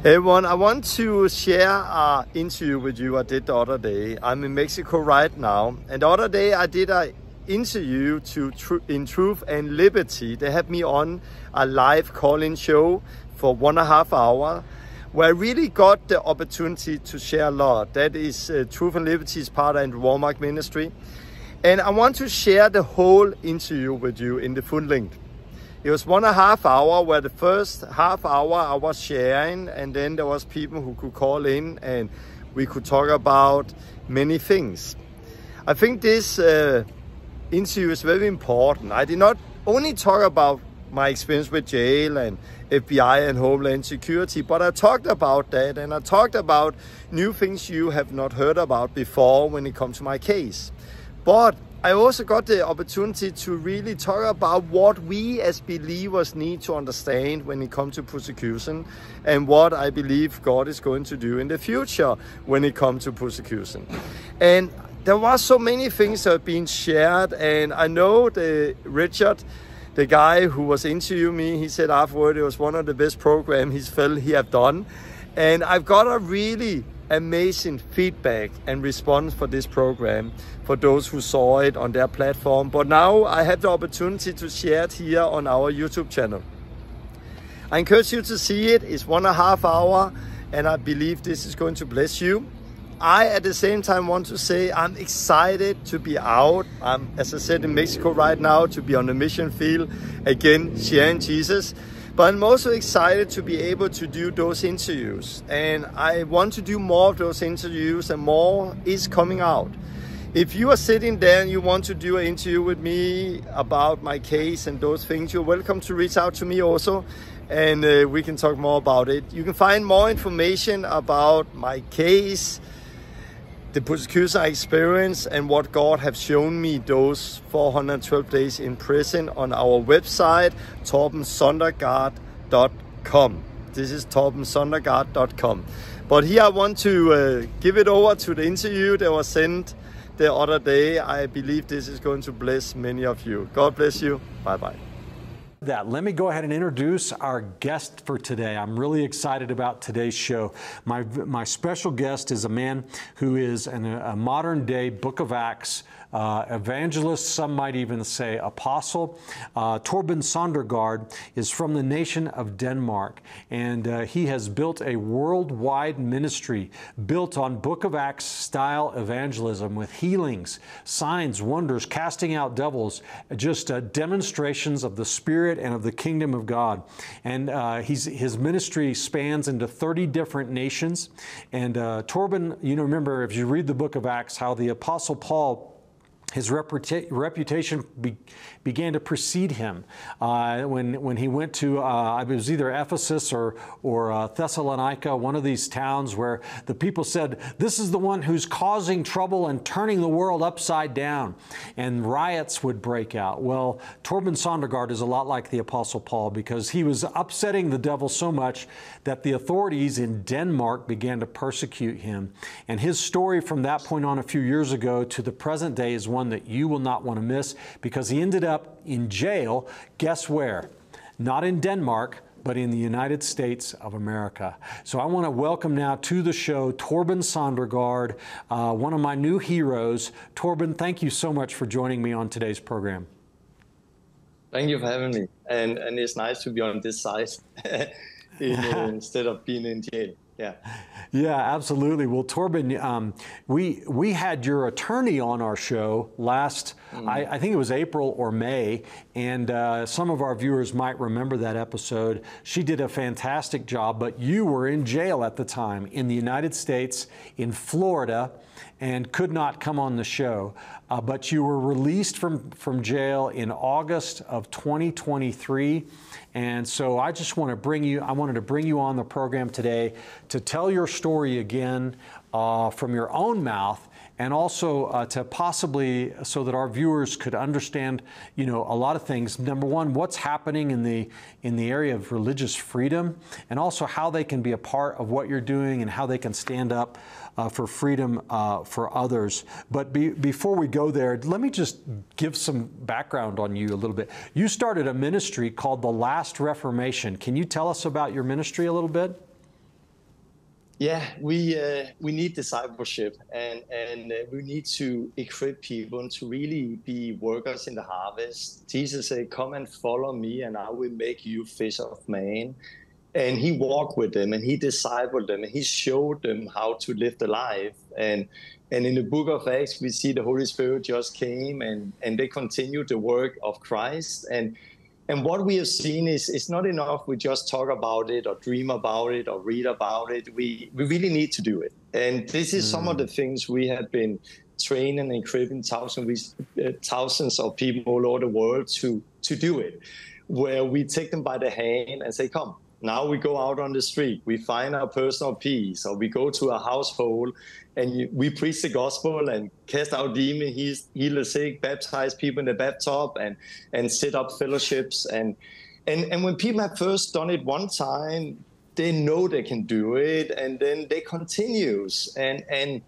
Hey everyone, I want to share an interview with you I did the other day. I'm in Mexico right now, and the other day I did an interview to Tru- in Truth and Liberty. They had me on a live call-in show for one and a half hour, where I really got the opportunity to share a lot. That is uh, Truth and Liberty's part of Wommack Ministry, and I want to share the whole interview with you in the full length. It was one and a half hour where the first half hour I was sharing and then there was people who could call in and we could talk about many things. I think this uh, interview is very important. I did not only talk about my experience with jail and FBI and Homeland Security, but I talked about that and I talked about new things you have not heard about before when it comes to my case. But I also got the opportunity to really talk about what we as believers need to understand when it comes to persecution and what I believe God is going to do in the future when it comes to persecution. And there were so many things that have been shared, and I know the Richard, the guy who was interviewing me, he said afterward it was one of the best programs he's felt he have done. And I've got a really amazing feedback and response for this program for those who saw it on their platform. But now I have the opportunity to share it here on our YouTube channel. I encourage you to see it. It's one and a half hour, and I believe this is going to bless you. I, at the same time, want to say I'm excited to be out. I'm, as I said, in Mexico right now to be on the mission field again, sharing Jesus. But I'm also excited to be able to do those interviews. And I want to do more of those interviews, and more is coming out. If you are sitting there and you want to do an interview with me about my case and those things, you're welcome to reach out to me also and uh, we can talk more about it. You can find more information about my case, the persecution I experienced, and what God have shown me those 412 days in prison on our website, torbensondergaard.com. This is torbensondergaard.com. But here I want to uh, give it over to the interview that was sent the other day. I believe this is going to bless many of you. God bless you. Bye bye that, let me go ahead and introduce our guest for today. I'm really excited about today's show. My, my special guest is a man who is an, a modern day Book of Acts uh, evangelist, some might even say apostle. Uh, Torben Sondergaard is from the nation of Denmark, and uh, he has built a worldwide ministry built on Book of Acts style evangelism with healings, signs, wonders, casting out devils, just uh, demonstrations of the Spirit and of the kingdom of God. And uh, his ministry spans into 30 different nations. And Torben, you know, remember if you read the book of Acts, how the Apostle Paul his reputa reputation began to precede him uh, when, when he went to, uh, it was either Ephesus or, or uh, Thessalonica, one of these towns where the people said, This is the one who's causing trouble and turning the world upside down. And riots would break out. Well, Torben Sondergaard is a lot like the Apostle Paul because he was upsetting the devil so much that the authorities in Denmark began to persecute him. And his story from that point on a few years ago to the present day is one that you will not want to miss because he ended up in jail. Guess where? Not in Denmark, but in the United States of America. So I want to welcome now to the show Torben Sondergaard, uh, one of my new heroes. Torben, thank you so much for joining me on today's program. Thank you for having me. And, and it's nice to be on this side. in, instead of being in jail. Yeah. Yeah, absolutely. Well, Torben, um, we we had your attorney on our show last, mm. I, I, think it was April or May, and uh, some of our viewers might remember that episode. She did a fantastic job, but you were in jail at the time in the United States, in Florida, and could not come on the show. Uh, but you were released from, from jail in August of 2023. And so I just want to bring you, I wanted to bring you on the program today to tell your story again uh, from your own mouth and also uh, to possibly so that our viewers could understand you know a lot of things number one what's happening in the in the area of religious freedom and also how they can be a part of what you're doing and how they can stand up uh, for freedom uh, for others. But be, before we go there, let me just give some background on you a little bit. You started a ministry called the Last Reformation. Can you tell us about your ministry a little bit? yeah, we uh, we need discipleship, and and uh, we need to equip people to really be workers in the harvest. Jesus said, "Come and follow me, and I will make you fish of men." And he walked with them, and he discipled them, and he showed them how to live the life. And and in the book of Acts, we see the Holy Spirit just came, and and they continued the work of Christ, and and what we have seen is it's not enough we just talk about it or dream about it or read about it. We we really need to do it. And this is mm. some of the mm. things we have been training and equipping thousands uh, thousands of people all over the world to to do it, where we take them by the hand and say, "Come, now we go out on the street, we find our personal peace, or we go to a household and we preach the gospel and cast out demons, heal the sick, baptize people in the bathtub, and and set up fellowships. And and and when people have first done it one time, they know they can do it, and then they continues. And and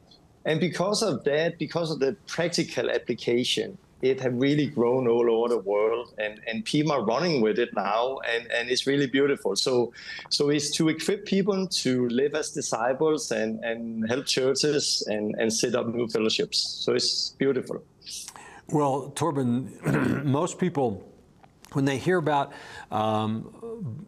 and because of that, because of the practical application, it has really grown all over the world and, and people are running with it now and, and it's really beautiful. So so it's to equip people to live as disciples and, and help churches and, and set up new fellowships. So it's beautiful. Well, Torben, most people when they hear about um,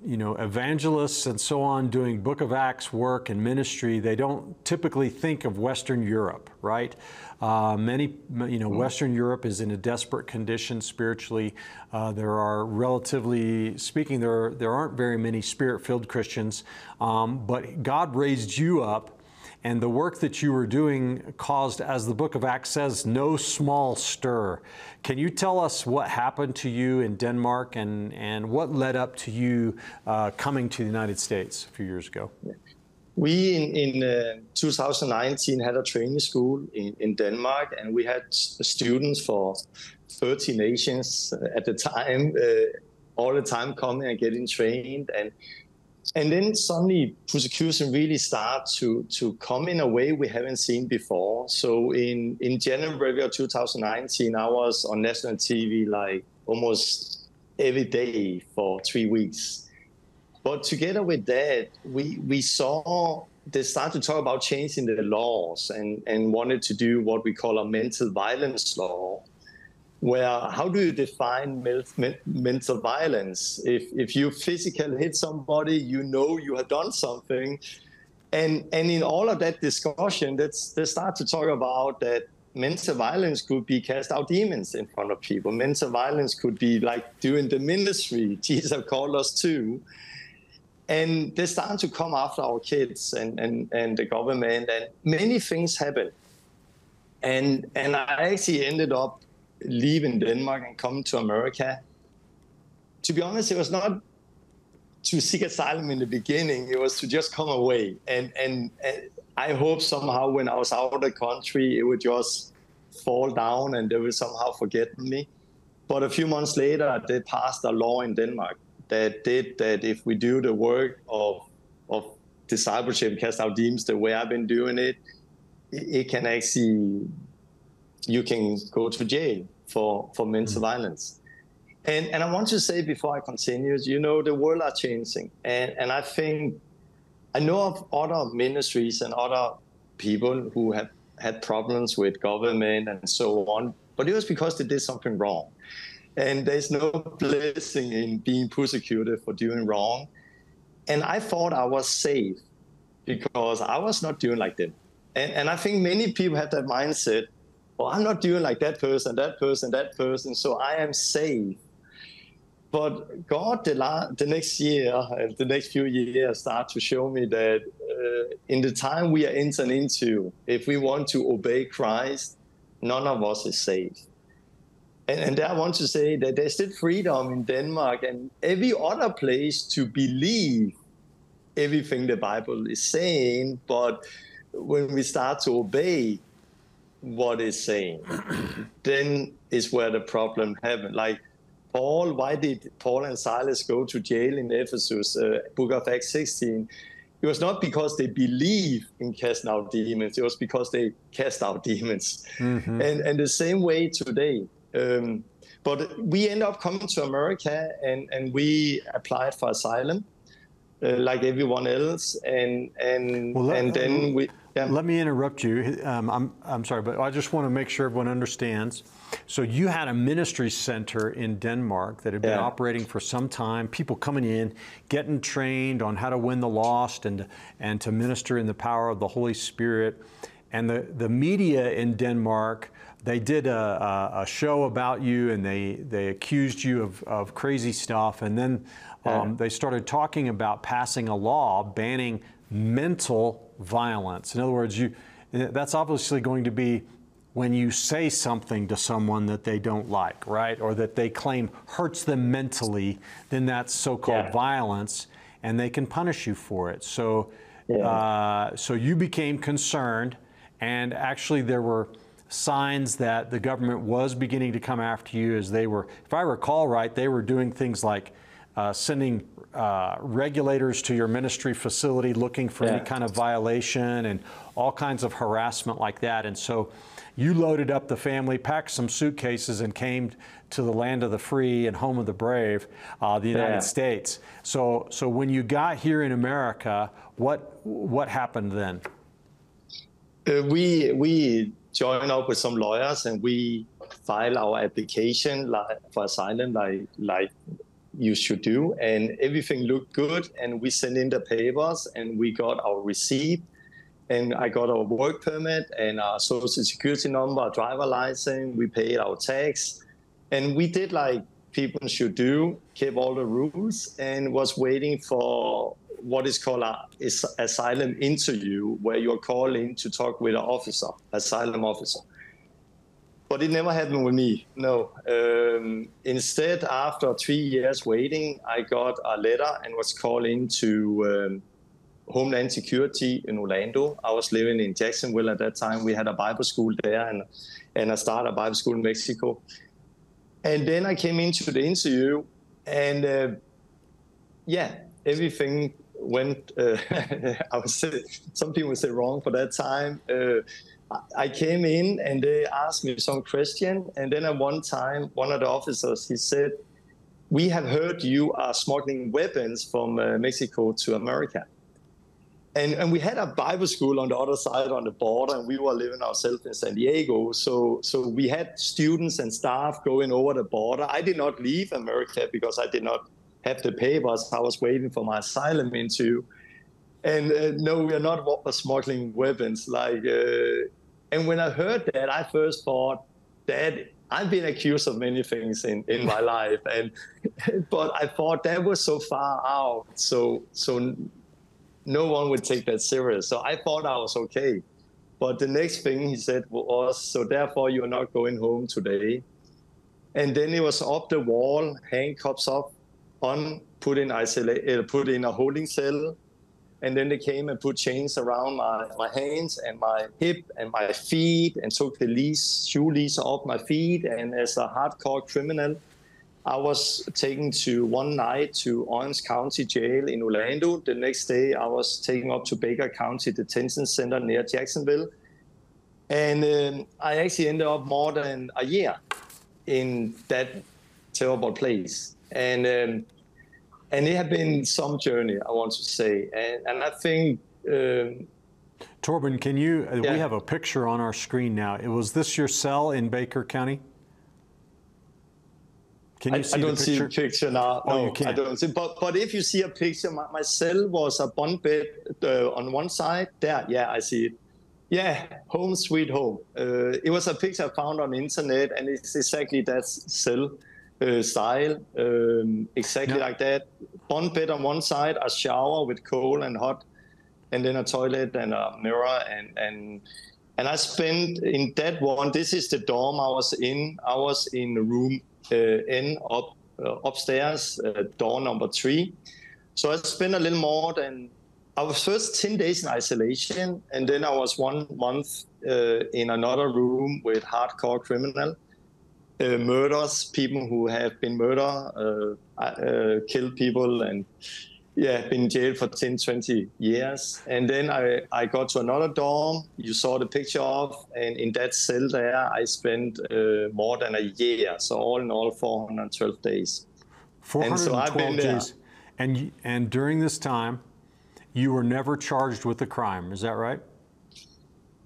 you know evangelists and so on doing book of acts work and ministry they don't typically think of western europe right? Uh, many you know western europe is in a desperate condition spiritually. Uh, there are relatively speaking there, there aren't very many spirit-filled christians. Um, but god raised you up and the work that you were doing caused, as the book of Acts says, no small stir. Can you tell us what happened to you in Denmark and, and what led up to you uh, coming to the United States a few years ago? We in, in uh, 2019 had a training school in, in Denmark, and we had students for 30 nations at the time, uh, all the time coming and getting trained. And and then suddenly prosecution really start to to come in a way we haven't seen before. So in in January of 2019, I was on national TV like almost every day for three weeks. But together with that, we we saw they start to talk about changing the laws and and wanted to do what we call a mental violence law where how do you define mental violence? If, if you physically hit somebody, you know you have done something. And, and in all of that discussion, that's, they start to talk about that mental violence could be cast out demons in front of people. Mental violence could be like doing the ministry Jesus called us to. And they start to come after our kids and, and, and the government, and many things happen. And, and I actually ended up leave in Denmark and come to America. To be honest, it was not to seek asylum in the beginning. It was to just come away. And, and, and I hope somehow when I was out of the country, it would just fall down and they would somehow forget me. But a few months later, they passed a law in Denmark that did that if we do the work of, of discipleship, cast out demons, the way I've been doing it, it can actually you can go to jail for, for mental mm. violence. And, and I want to say before I continue, you know, the world are changing. And, and I think, I know of other ministries and other people who have had problems with government and so on, but it was because they did something wrong. And there's no blessing in being persecuted for doing wrong. And I thought I was safe because I was not doing like them. And, and I think many people have that mindset well, I'm not doing like that person, that person, that person, so I am safe. But God, the, la- the next year, and the next few years, start to show me that uh, in the time we are entering into, if we want to obey Christ, none of us is safe. And, and I want to say that there's still freedom in Denmark and every other place to believe everything the Bible is saying. But when we start to obey, what is saying, then is where the problem happened. Like Paul, why did Paul and Silas go to jail in Ephesus, uh, Book of Acts 16? It was not because they believe in casting out demons. It was because they cast out demons. Mm-hmm. And, and the same way today. Um, but we end up coming to America and, and we applied for asylum. uh, like everyone else, and and well, and then we. Yeah. Let me interrupt you. Um, I'm I'm sorry, but I just want to make sure everyone understands. So you had a ministry center in Denmark that had been yeah. operating for some time. People coming in, getting trained on how to win the lost and and to minister in the power of the Holy Spirit. And the the media in Denmark they did a, a, show about you and they, they accused you of, of crazy stuff. And then um, they started talking about passing a law banning mental violence. In other words, you, that's obviously going to be when you say something to someone that they don't like, right? Or that they claim hurts them mentally, then that's so called yeah. violence and they can punish you for it. So, yeah. uh, so you became concerned, and actually, there were signs that the government was beginning to come after you as they were, if I recall right, they were doing things like uh, sending uh, regulators to your ministry facility looking for yeah. any kind of violation and all kinds of harassment like that. And so you loaded up the family, packed some suitcases, and came to the land of the free and home of the brave, uh, the United yeah. States. So, so when you got here in America, what what happened then? Uh, we we join up with some lawyers and we file our application like, for asylum like like you should do and everything looked good and we sent in the papers and we got our receipt and I got our work permit and our social security number, our driver license. We paid our tax, and we did like people should do, kept all the rules, and was waiting for what is called an asylum interview, where you're called in to talk with an officer, asylum officer. But it never happened with me. No. Um, instead, after three years waiting, I got a letter and was called into um, Homeland Security in Orlando. I was living in Jacksonville at that time. We had a Bible school there, and and I started a Bible school in Mexico. And then I came into the interview, and uh, yeah, everything went. Uh, I was some people would say wrong for that time. Uh, I came in and they asked me some question, and then at one time, one of the officers he said, "We have heard you are smuggling weapons from uh, Mexico to America." And, and we had a Bible school on the other side on the border, and we were living ourselves in San Diego. So, so we had students and staff going over the border. I did not leave America because I did not have the papers. I was waiting for my asylum into. And uh, no, we are not smuggling weapons. Like, uh, and when I heard that, I first thought that I've been accused of many things in, in my life, and but I thought that was so far out. So so no one would take that serious. So I thought I was okay. But the next thing he said was, so therefore you're not going home today. And then it was up the wall, handcuffs up, on, put in isolate, uh, put in a holding cell. And then they came and put chains around my, my hands and my hip and my feet and took the lease, shoe lease off my feet. And as a hardcore criminal, I was taken to one night to Orange County Jail in Orlando. The next day, I was taken up to Baker County Detention Center near Jacksonville. And um, I actually ended up more than a year in that terrible place. And um, and it had been some journey, I want to say. And, and I think. Um, Torben, can you? Uh, yeah. We have a picture on our screen now. Was this your cell in Baker County? Can you I, see I don't see a picture now. Oh, no, you can't. I don't see. But but if you see a picture, my, my cell was a bunk bed uh, on one side. There, yeah, I see it. Yeah, home sweet home. Uh, it was a picture I found on the internet, and it's exactly that cell uh, style, um, exactly yeah. like that. One bed on one side, a shower with cold and hot, and then a toilet and a mirror and and and I spent in that one. This is the dorm I was in. I was in room uh, in up uh, upstairs, uh, door number three. So I spent a little more than I was first 10 days in isolation, and then I was one month uh, in another room with hardcore criminal, uh, murders, people who have been murdered, uh, killed people, and yeah, been in jail for 10, 20 years. And then I, I got to another dorm you saw the picture of. And in that cell there, I spent uh, more than a year. So all in all, 412 days. 412 so days. And, and during this time, you were never charged with a crime. Is that right?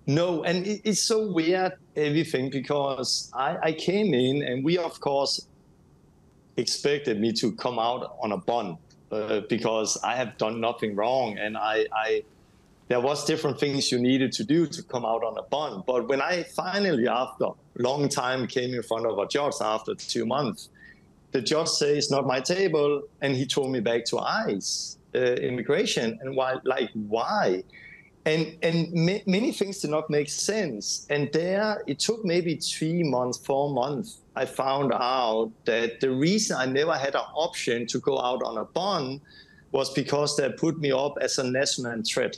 No, and it's so weird, everything, because I, I came in and we, of course, expected me to come out on a bond uh, because I have done nothing wrong. And I, I, there was different things you needed to do to come out on a bond. But when I finally, after long time, came in front of a judge after two months, the judge says, "It's not my table. And he told me back to ICE, uh, immigration. And why, like, why? And and many things did not make sense. And there, it took maybe three months, four months. I found out that the reason I never had an option to go out on a bond was because they put me up as a national threat.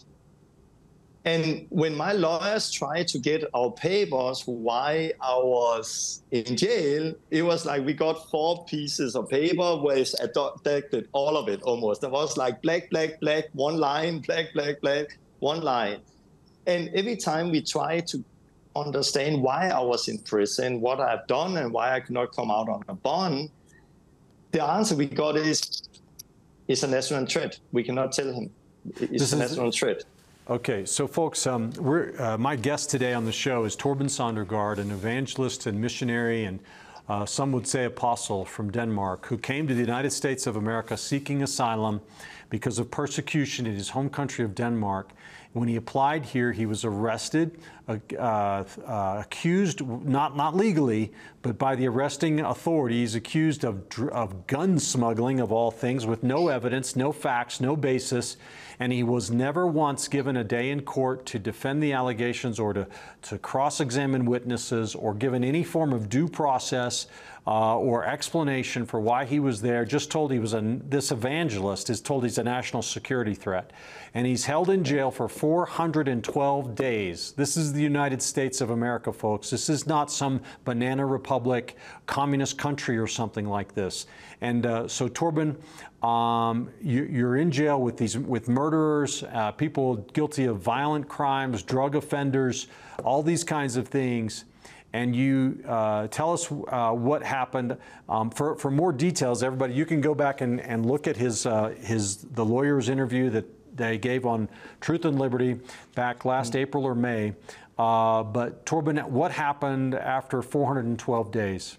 And when my lawyers tried to get our papers why I was in jail, it was like we got four pieces of paper where it's adopted all of it almost. There was like black, black, black, one line, black, black, black, one line. And every time we try to understand why I was in prison, what I've done, and why I could not come out on a bond, the answer we got is it's a national threat. We cannot tell him it's this a national threat. Okay, so folks, um, uh, my guest today on the show is Torben Sondergaard, an evangelist and missionary and uh, some would say apostle from Denmark, who came to the United States of America seeking asylum because of persecution in his home country of Denmark. When he applied here, he was arrested, Uh, uh, uh, accused, not, not legally, but by the arresting authorities, accused of, of gun smuggling, of all things, with no evidence, no facts, no basis. And he was never once given a day in court to defend the allegations or to, to cross examine witnesses or given any form of due process uh, or explanation for why he was there, just told he was a, this evangelist is told he's a national security threat. And he's held in jail for 412 days. This is the United States of America, folks. This is not some banana republic, communist country or something like this. And uh, so, Torben, um, you, are in jail with these with murderers, uh, people guilty of violent crimes, drug offenders, all these kinds of things and you uh, tell us uh, what happened. Um, for, for more details, everybody, you can go back and, and look at his, uh, his, the lawyer's interview that they gave on Truth and Liberty back last mm-hmm. April or May. Uh, but Torben, what happened after 412 days?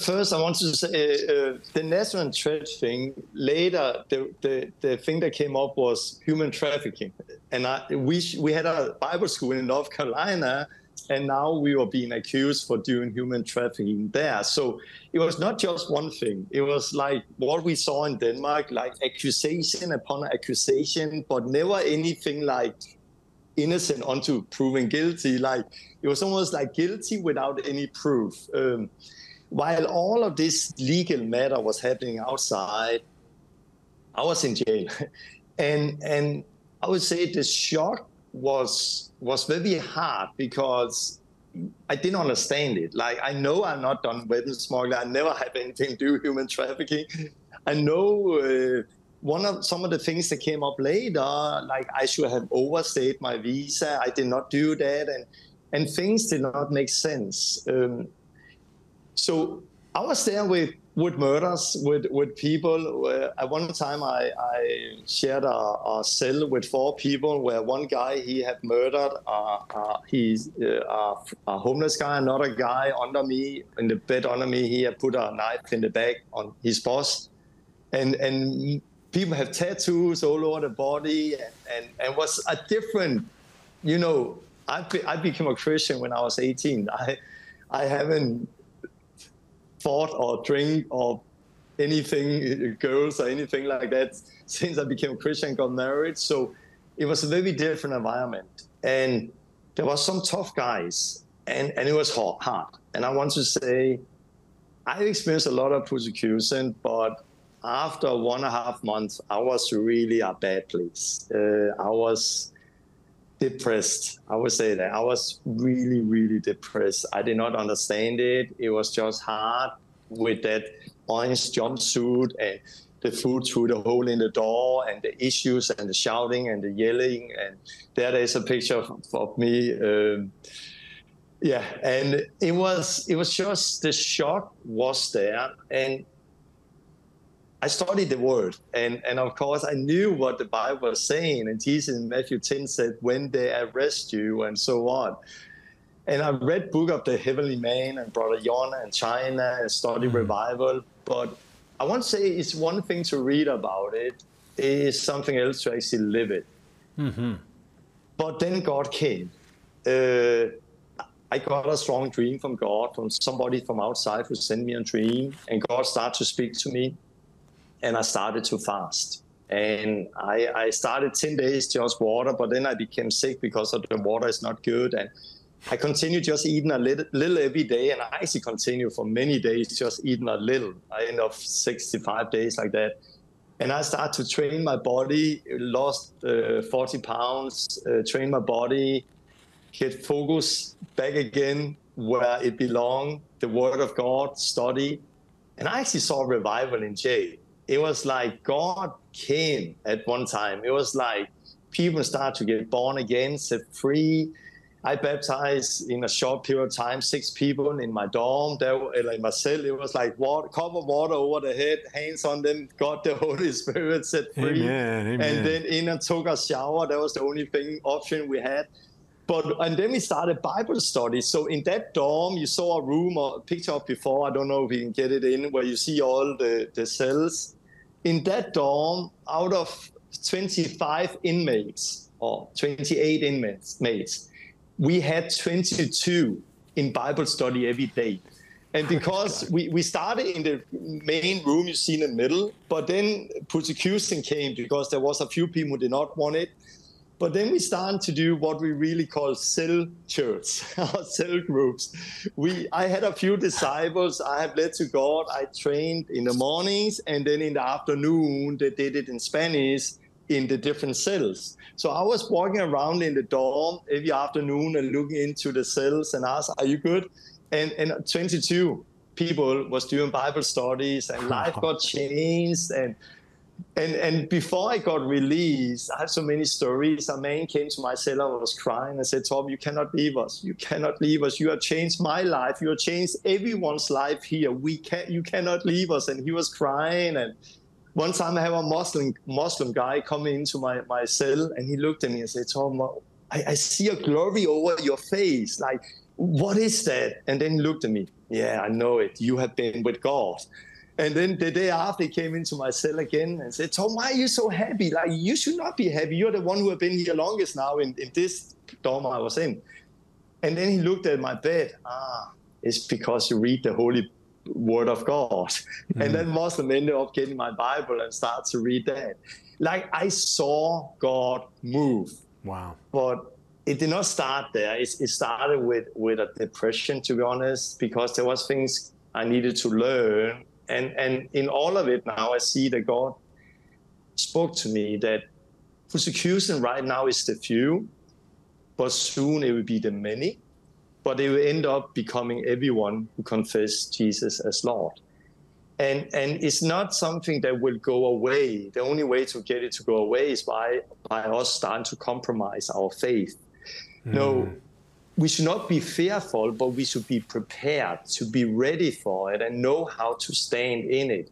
First, I want to say uh, the national threat thing. Later, the, the, the thing that came up was human trafficking, and I, we we had a Bible school in North Carolina and now we were being accused for doing human trafficking there. So it was not just one thing. It was like what we saw in Denmark, like accusation upon accusation, but never anything like innocent unto proven guilty. Like it was almost like guilty without any proof. Um, while all of this legal matter was happening outside, I was in jail, and and I would say the shock was was very hard because I didn't understand it. Like I know I'm not done weapons smuggling. I never have anything to do human trafficking. I know uh, one of some of the things that came up later, like I should have overstayed my visa. I did not do that, and and things did not make sense. Um, so I was there with with murders with with people. At one time, I, I shared a, a, cell with four people where one guy he had murdered. Uh, uh, he's uh, a homeless guy. Another guy under me in the bed under me. He had put a knife in the back on his boss, and and people have tattoos all over the body, and and, and was a different, you know. I, I became a Christian when I was 18. I I haven't fought or drink or anything, girls or anything like that, since I became a Christian, got married. So it was a very different environment. And there were some tough guys, and, and it was hard. And I want to say, I experienced a lot of persecution, but after one and a half months, I was really a bad place. Uh, I was depressed. I would say that I was really, really depressed. I did not understand it. It was just hard with that orange jumpsuit and the food through the hole in the door and the issues and the shouting and the yelling. And there is a picture of, of me. Um, yeah, and it was it was just the shock was there, and I studied the word, and, and of course, I knew what the Bible was saying. And Jesus in Matthew 10 said, When they arrest you, and so on. And I read Book of the Heavenly Man and Brother Yonah and China and studied mm-hmm. revival. But I want to say it's one thing to read about it, it, is something else to actually live it. Mm-hmm. But then God came. Uh, I got a strong dream from God, from somebody from outside who sent me a dream, and God started to speak to me, and I started to fast. And I, I started 10 days just water, but then I became sick because of the water is not good. And I continued just eating a little, little every day, and I actually continued for many days just eating a little. I end up 65 days like that. And I started to train my body, lost uh, 40 pounds, uh, train my body, get focus back again where it belonged, the Word of God, study. And I actually saw revival in Jay. It was like God came at one time. It was like people start to get born again, set free. I baptized in a short period of time six people in my dorm. There, like myself, it was like water, cup of water over the head, hands on them, got the Holy Spirit set free. Amen, amen. And then in and took a shower. That was the only thing option we had. But and then we started Bible study. So in that dorm, you saw a room or a picture of before. I don't know if we can get it in where you see all the, the cells. In that dorm, out of 25 inmates or 28 inmates, mates, we had 22 in Bible study every day. And oh because we, we started in the main room you see in the middle, but then persecution came because there was a few people who did not want it. But then we started to do what we really call cell church, cell groups. We, I had a few disciples I have led to God. I trained in the mornings, and then in the afternoon, they did it in Spanish in the different cells. So I was walking around in the dorm every afternoon and looking into the cells and asked, "Are you good?" And and 22 people was doing Bible studies, and oh, life got changed. And and and before I got released, I have so many stories. A man came to my cell and was crying and said, "Tom, you cannot leave us. You cannot leave us. You have changed my life. You have changed everyone's life here. We can You cannot leave us." And he was crying and one time I have a Muslim Muslim guy come into my, my cell and he looked at me and said, Tom, uh, I, I see a glory over your face. Like, what is that? And then he looked at me. Yeah, I know it. You have been with God. And then the day after, he came into my cell again and said, Tom, why are you so happy? Like, you should not be happy. You're the one who have been here longest now in, in this dorm I was in. And then he looked at my bed. Ah, it's because you read the Holy word of God. Mm. And then Muslim ended up getting my Bible and start to read that. Like I saw God move. Wow. But it did not start there. It, it started with, with a depression, to be honest, because there was things I needed to learn. And, and in all of it now, I see that God spoke to me that persecution right now is the few, but soon it will be the many but it will end up becoming everyone who confess Jesus as Lord. And, and it's not something that will go away. The only way to get it to go away is by, by us starting to compromise our faith. Mm. No, we should not be fearful, but we should be prepared to be ready for it and know how to stand in it.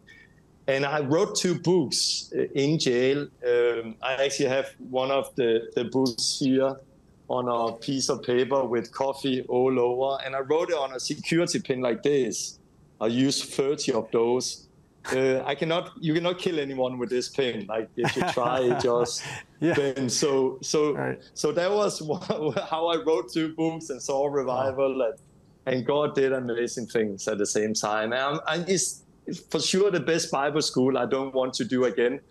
And I wrote two books uh, in jail. Um, I actually have one of the, the books here on a piece of paper with coffee all over, and I wrote it on a security pin like this. I used 30 of those. Uh, I cannot, you cannot kill anyone with this pin. Like if you try, just yeah. Pin. So, so, right. so that was how I wrote two books and saw revival, wow. and, and God did amazing things at the same time. And, and it's, it's for sure the best Bible school I don't want to do again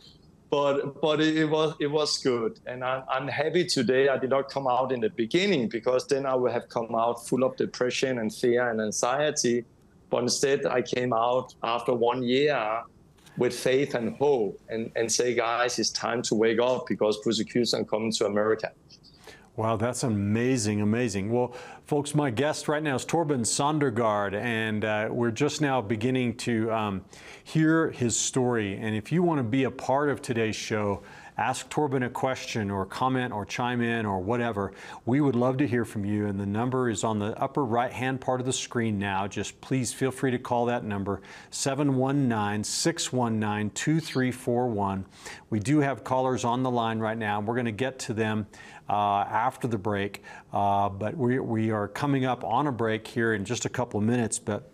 but but it, was it was good, and I'm, I'm happy today. I did not come out in the beginning because then I would have come out full of depression and fear and anxiety. But instead, I came out after one year with faith and hope, and and say, guys, it's time to wake up because persecution coming to America. Wow, that's amazing, amazing. Well, folks, my guest right now is Torben Sondergaard, and uh, we're just now beginning to um, hear his story. And if you want to be a part of today's show, ask Torben a question or comment or chime in or whatever, we would love to hear from you. And the number is on the upper right hand part of the screen now. Just please feel free to call that number 719 619 2341. We do have callers on the line right now. We're going to get to them uh, after the break. Uh, but we, we are coming up on a break here in just a couple of minutes. But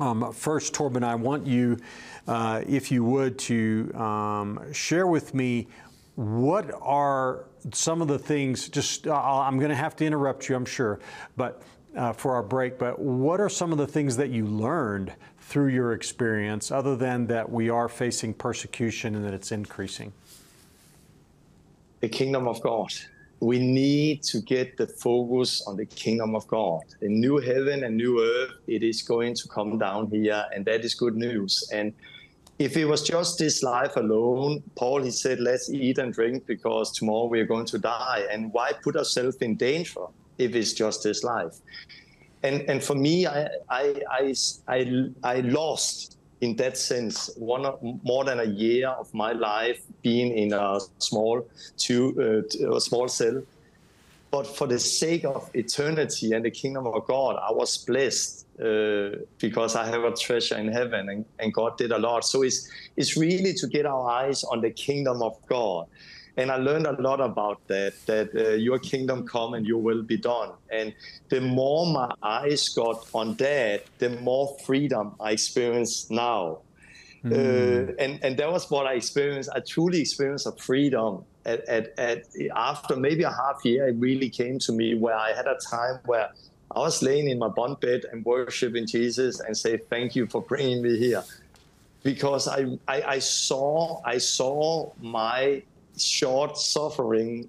um, first, Torben, I want you, uh, if you would, to um, share with me what are some of the things. Just, uh, I'm going to have to interrupt you, I'm sure, but uh, for our break. But what are some of the things that you learned through your experience, other than that we are facing persecution and that it's increasing? The kingdom of God we need to get the focus on the kingdom of God. The new heaven and new earth, it is going to come down here, and that is good news. And if it was just this life alone, Paul he said, let's eat and drink because tomorrow we are going to die. And why put ourselves in danger if it's just this life? And and for me, I I I I, lost in that sense, one more than a year of my life being in a small two, uh, a small cell. But for the sake of eternity and the kingdom of God, I was blessed uh, because I have a treasure in heaven, and, and God did a lot. So it's it's really to get our eyes on the kingdom of God and I learned a lot about that. That uh, your kingdom come and your will be done. And the more my eyes got on that, the more freedom I experience now. Mm. Uh, and and that was what I experienced. I truly experienced a freedom at, at, at after maybe a half year. It really came to me where I had a time where I was laying in my bunk bed and worshiping Jesus and say, "Thank you for bringing me here," because I, I, I saw I saw my short suffering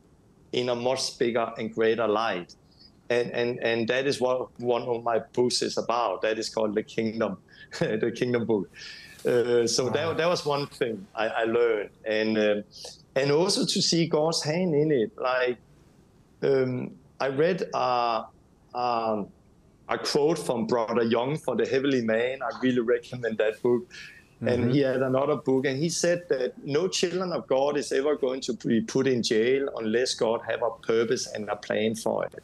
in a much bigger and greater light. And, and, and that is what one of my books is about. That is called the Kingdom, the Kingdom book. Uh, so wow. that, that was one thing I, I learned, and um, and also to see God's hand in it. Like um, I read a, a, a quote from Brother Yun for the Heavenly Man. I really recommend that book. Mm-hmm. And he had another book, and he said that no children of God is ever going to be put in jail unless God have a purpose and a plan for it.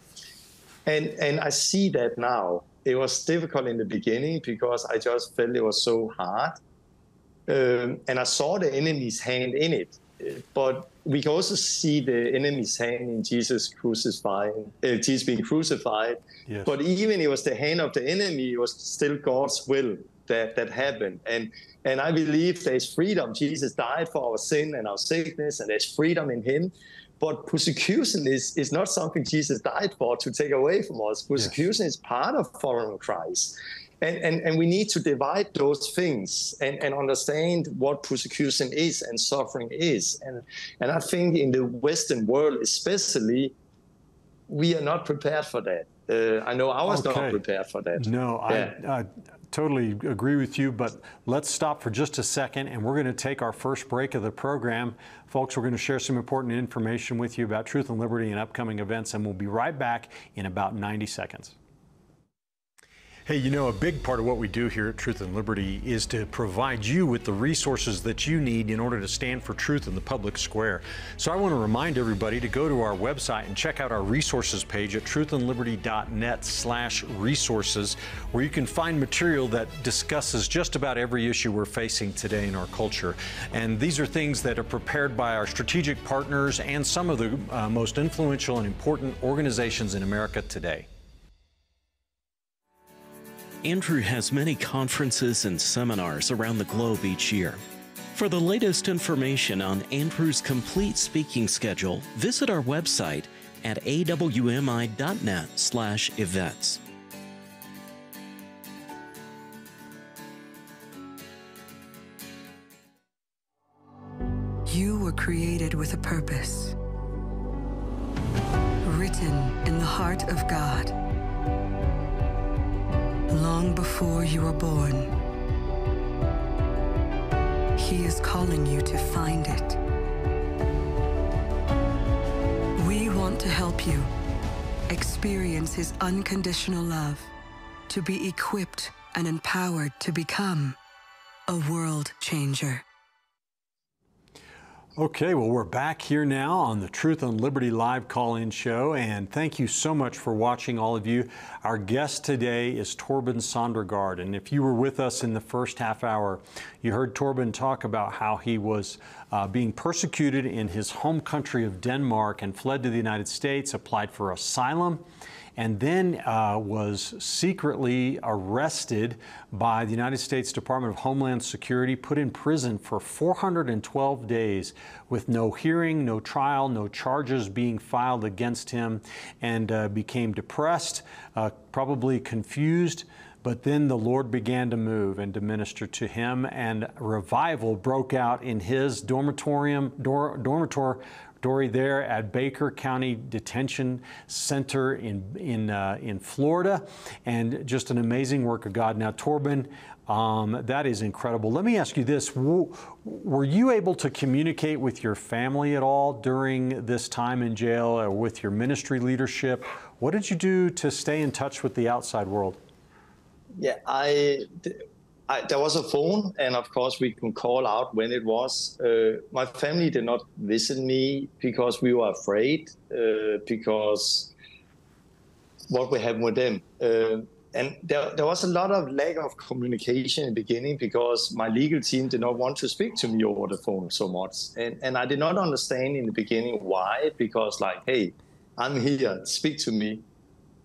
And and I see that now. It was difficult in the beginning because I just felt it was so hard, um, and I saw the enemy's hand in it. But we can also see the enemy's hand in Jesus crucifying, uh, Jesus being crucified. Yes. But even it was the hand of the enemy, it was still God's will that that happened. And and I believe there's freedom. Jesus died for our sin and our sickness, and there's freedom in Him. But persecution is, is not something Jesus died for to take away from us. Persecution yes. is part of following Christ. And, and, and we need to divide those things and, and understand what persecution is and suffering is. And, and I think in the Western world, especially, we are not prepared for that. Uh, I know I was okay. not prepared for that. No, yeah. I, I totally agree with you, but let's stop for just a second and we're going to take our first break of the program. Folks, we're going to share some important information with you about Truth and Liberty and upcoming events, and we'll be right back in about 90 seconds. Hey, you know, a big part of what we do here at Truth and Liberty is to provide you with the resources that you need in order to stand for truth in the public square. So I want to remind everybody to go to our website and check out our resources page at truthandliberty.net slash resources, where you can find material that discusses just about every issue we're facing today in our culture. And these are things that are prepared by our strategic partners and some of the uh, most influential and important organizations in America today. Andrew has many conferences and seminars around the globe each year. For the latest information on Andrew's complete speaking schedule, visit our website at awmi.net/events. You were created with a purpose. Written in the heart of God long before you were born. He is calling you to find it. We want to help you experience His unconditional love, to be equipped and empowered to become a world changer. Okay, well, we're back here now on the Truth and Liberty live call in show, and thank you so much for watching, all of you. Our guest today is Torben Sondergaard, and if you were with us in the first half hour, you heard Torben talk about how he was uh, being persecuted in his home country of Denmark and fled to the United States, applied for asylum and then uh, was secretly arrested by the United States Department of Homeland Security, put in prison for 412 days with no hearing, no trial, no charges being filed against him, and uh, became depressed, uh, probably confused. But then the Lord began to move and to minister to him, and revival broke out in his dormitorium, dor, dormitory Dory there at Baker County Detention Center in, in, uh, in Florida, and just an amazing work of God. Now, Torben, um, that is incredible. Let me ask you this Were you able to communicate with your family at all during this time in jail or with your ministry leadership? What did you do to stay in touch with the outside world? Yeah, I I, there was a phone, and of course we can call out when it was. Uh, my family did not visit me because we were afraid, uh, because what would happen with them. Uh, and there, there was a lot of lack of communication in the beginning because my legal team did not want to speak to me over the phone so much. And, and I did not understand in the beginning why, because like, hey, I'm here, speak to me.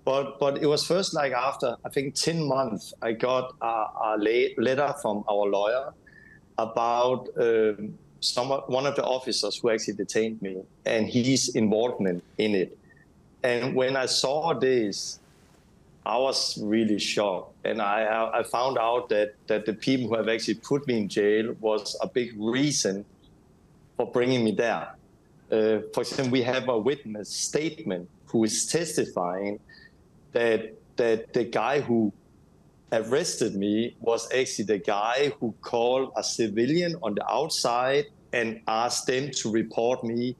But but it was first like after I think ten months I got a, a letter from our lawyer about um, some one of the officers who actually detained me and his involvement in it. And when I saw this, I was really shocked, and I I found out that that the people who have actually put me in jail was a big reason for bringing me there. Uh, for example, we have a witness statement who is testifying that that the guy who arrested me was actually the guy who called a civilian on the outside and asked them to report me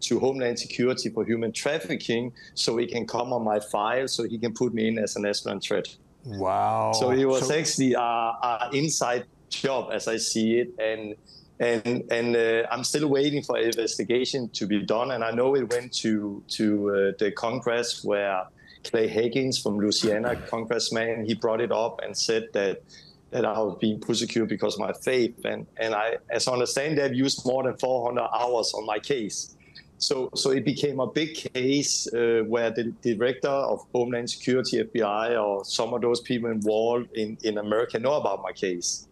to Homeland Security for human trafficking so he can come on my file so he can put me in as an national threat. Wow. So it was so- actually an inside job as I see it. And and and uh, I'm still waiting for investigation to be done. And I know it went to to uh, the Congress where Clay Higgins from Louisiana, congressman, he brought it up and said that that I was being persecuted because of my faith. And, and I, as I understand, they've used more than 400 hours on my case. So, so it became a big case uh, where the director of Homeland Security, FBI, or some of those people involved in, in America know about my case.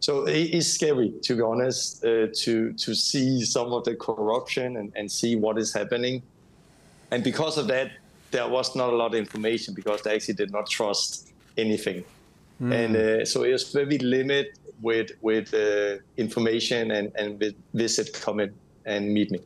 So it is scary, to be honest, uh, to to see some of the corruption and, and see what is happening. And because of that, there was not a lot of information because they actually did not trust anything. Mm. And uh, so it was very limited with with uh, information and, and with visit come in and meet me.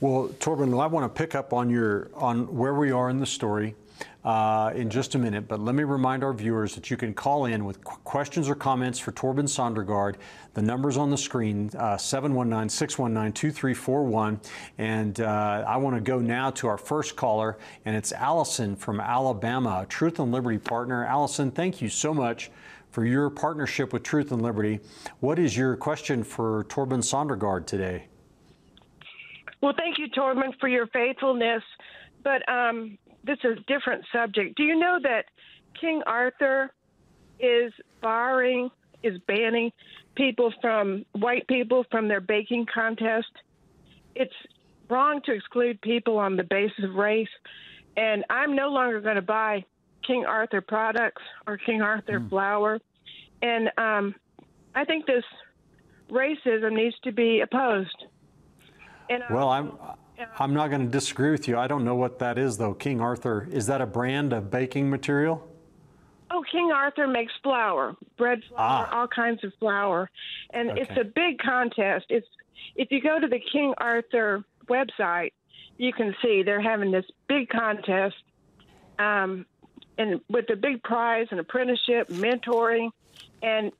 Well, Torben, I want to pick up on your on where we are in the story uh, in just a minute, but let me remind our viewers that you can call in with qu questions or comments for Torben Sondergaard. The number's on the screen, uh, 719 619 2341. And uh, I want to go now to our first caller, and it's Allison from Alabama, Truth and Liberty partner. Allison, thank you so much for your partnership with Truth and Liberty. What is your question for Torben Sondergaard today? Well, thank you, Torben, for your faithfulness. But um, this is a different subject. Do you know that King Arthur is barring, is banning people from white people from their baking contest? It's wrong to exclude people on the basis of race, and I'm no longer going to buy King Arthur products or King Arthur mm. flour. And um, I think this racism needs to be opposed. And well, I'm I'm not going to disagree with you. I don't know what that is, though. King Arthur, is that a brand of baking material? Oh, King Arthur makes flour, bread flour, ah. all kinds of flour, and okay. it's a big contest. It's if you go to the King Arthur website, you can see they're having this big contest, um, and with a big prize and apprenticeship, mentoring, and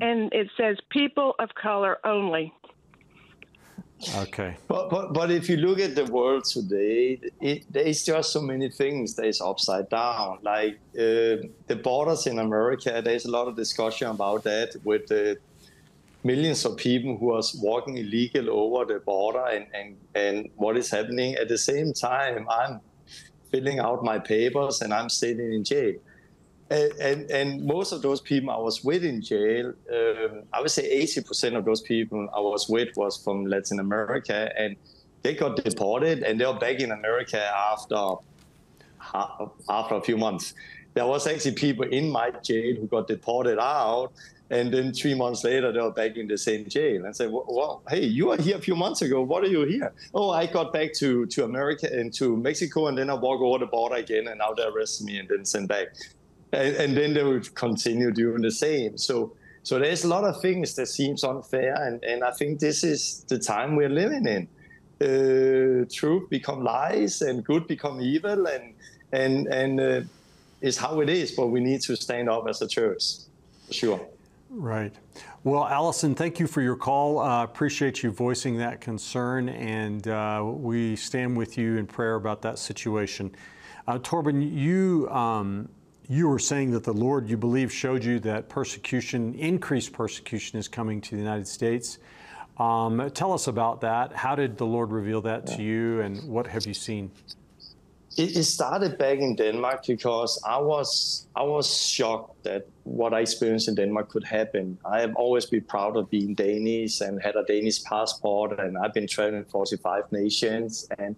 and it says people of color only. Okay. But, but, but if you look at the world today, it, there's just so many things that is upside down. Like uh, the borders in America, there's a lot of discussion about that with the millions of people who are walking illegal over the border and, and, and what is happening. At the same time, I'm filling out my papers and I'm sitting in jail. And, and, and most of those people I was with in jail, um, I would say 80% of those people I was with was from Latin America, and they got deported and they're back in America after after a few months. There was actually people in my jail who got deported out, and then three months later, they were back in the same jail and said, well, well, hey, you were here a few months ago. What are you here? Oh, I got back to, to America and to Mexico, and then I walk over the border again, and now they arrest me and then send back. And, and then they would continue doing the same. So, so there's a lot of things that seems unfair, and, and I think this is the time we're living in. Uh, truth become lies, and good become evil, and and and uh, is how it is. But we need to stand up as a church, for sure. Right. Well, Allison, thank you for your call. Uh, appreciate you voicing that concern, and uh, we stand with you in prayer about that situation. Uh, Torben, you um, you were saying that the Lord, you believe, showed you that persecution, increased persecution, is coming to the United States. Um, tell us about that. How did the Lord reveal that to you, and what have you seen? It, it started back in Denmark because I was I was shocked that what I experienced in Denmark could happen. I have always been proud of being Danish and had a Danish passport, and I've been traveling 45 nations. And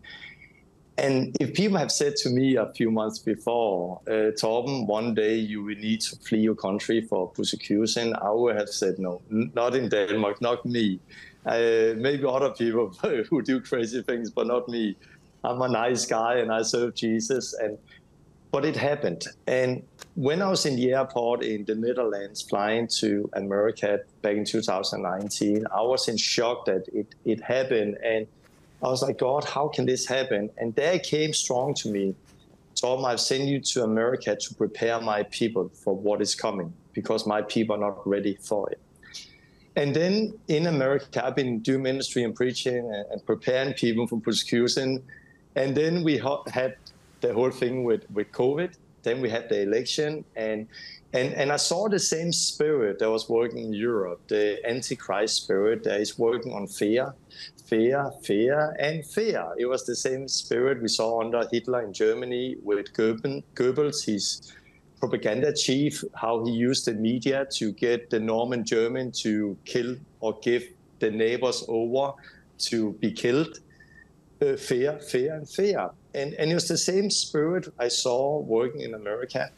and if people have said to me a few months before, uh, Torben, one day you will need to flee your country for persecution, I would have said no, not in Denmark, not me. Uh, maybe other people who do crazy things, but not me. I'm a nice guy and I serve Jesus. And but it happened. And when I was in the airport in the Netherlands flying to America back in 2019, I was in shock that it, it happened. And I was like, God, how can this happen? And there came strong to me. Tom, I've sent you to America to prepare my people for what is coming because my people are not ready for it. And then in America, I've been doing ministry and preaching and preparing people for persecution and then we had the whole thing with, with COVID. Then we had the election, and and and I saw the same spirit that was working in Europe, the antichrist spirit that is working on fear, fear, fear, and fear. It was the same spirit we saw under Hitler in Germany with Goebbels, his propaganda chief, how he used the media to get the Norman German to kill or give the neighbors over to be killed uh, fear, fear, and fear. And, and it was the same spirit I saw working in America.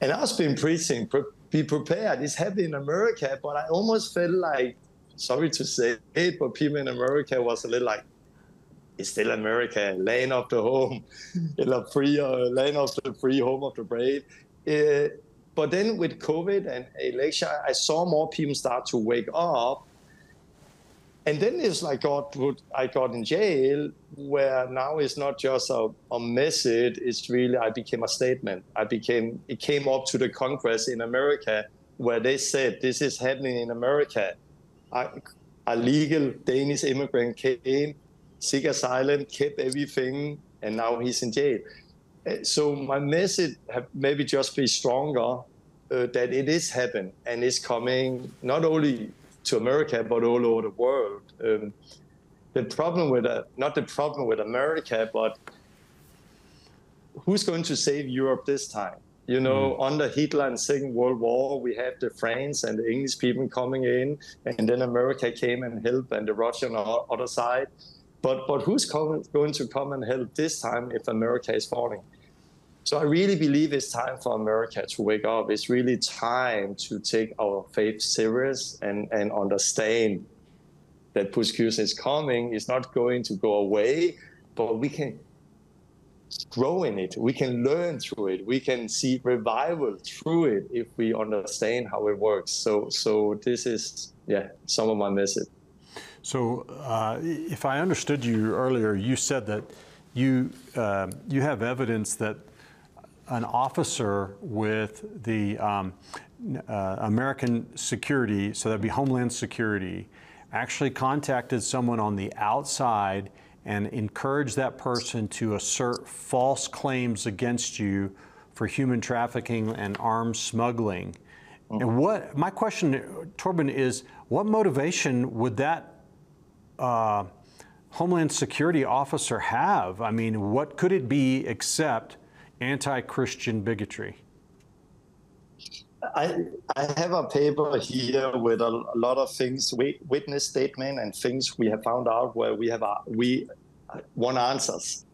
And I've been preaching, pre- be prepared. It's heavy in America, but I almost felt like, sorry to say it, but people in America was a little like, it's still America, land of the home, eller free, uh, land of the free, home of the brave. Uh, but then with COVID and election, I saw more people start to wake up and then it's like got I got in jail, where now it's not just a, a message; it's really I became a statement. I became it came up to the Congress in America, where they said this is happening in America. I, a legal Danish immigrant came, seek asylum, kept everything, and now he's in jail. Uh, so my message have maybe just be stronger uh, that it is happening and it's coming not only to America, but all over the world. Um, the problem with uh, not the problem with America, but who's going to save Europe this time? You know, mm. under Hitler and Second World War, we had the French and the English people coming in, and then America came and helped, and the Russian on the other side. But but who's coming, going to come and help this time if America is falling? So I really believe it's time for America to wake up. It's really time to take our faith serious and, and understand that persecution is coming. It's not going to go away, but we can grow in it. We can learn through it. We can see revival through it if we understand how it works. So, so this is yeah some of my message. So, uh, if I understood you earlier, you said that you uh, you have evidence that an officer with the um, uh, American security, so that'd be Homeland Security, actually contacted someone on the outside and encourage that person to assert false claims against you for human trafficking and arms smuggling. Mm-hmm. And what my question, Torben, is what motivation would that uh, Homeland Security officer have? I mean, what could it be except anti Christian bigotry? I, I have a paper here with a, a, lot of things, witness statement and things we have found out where we have uh, we uh, want answers.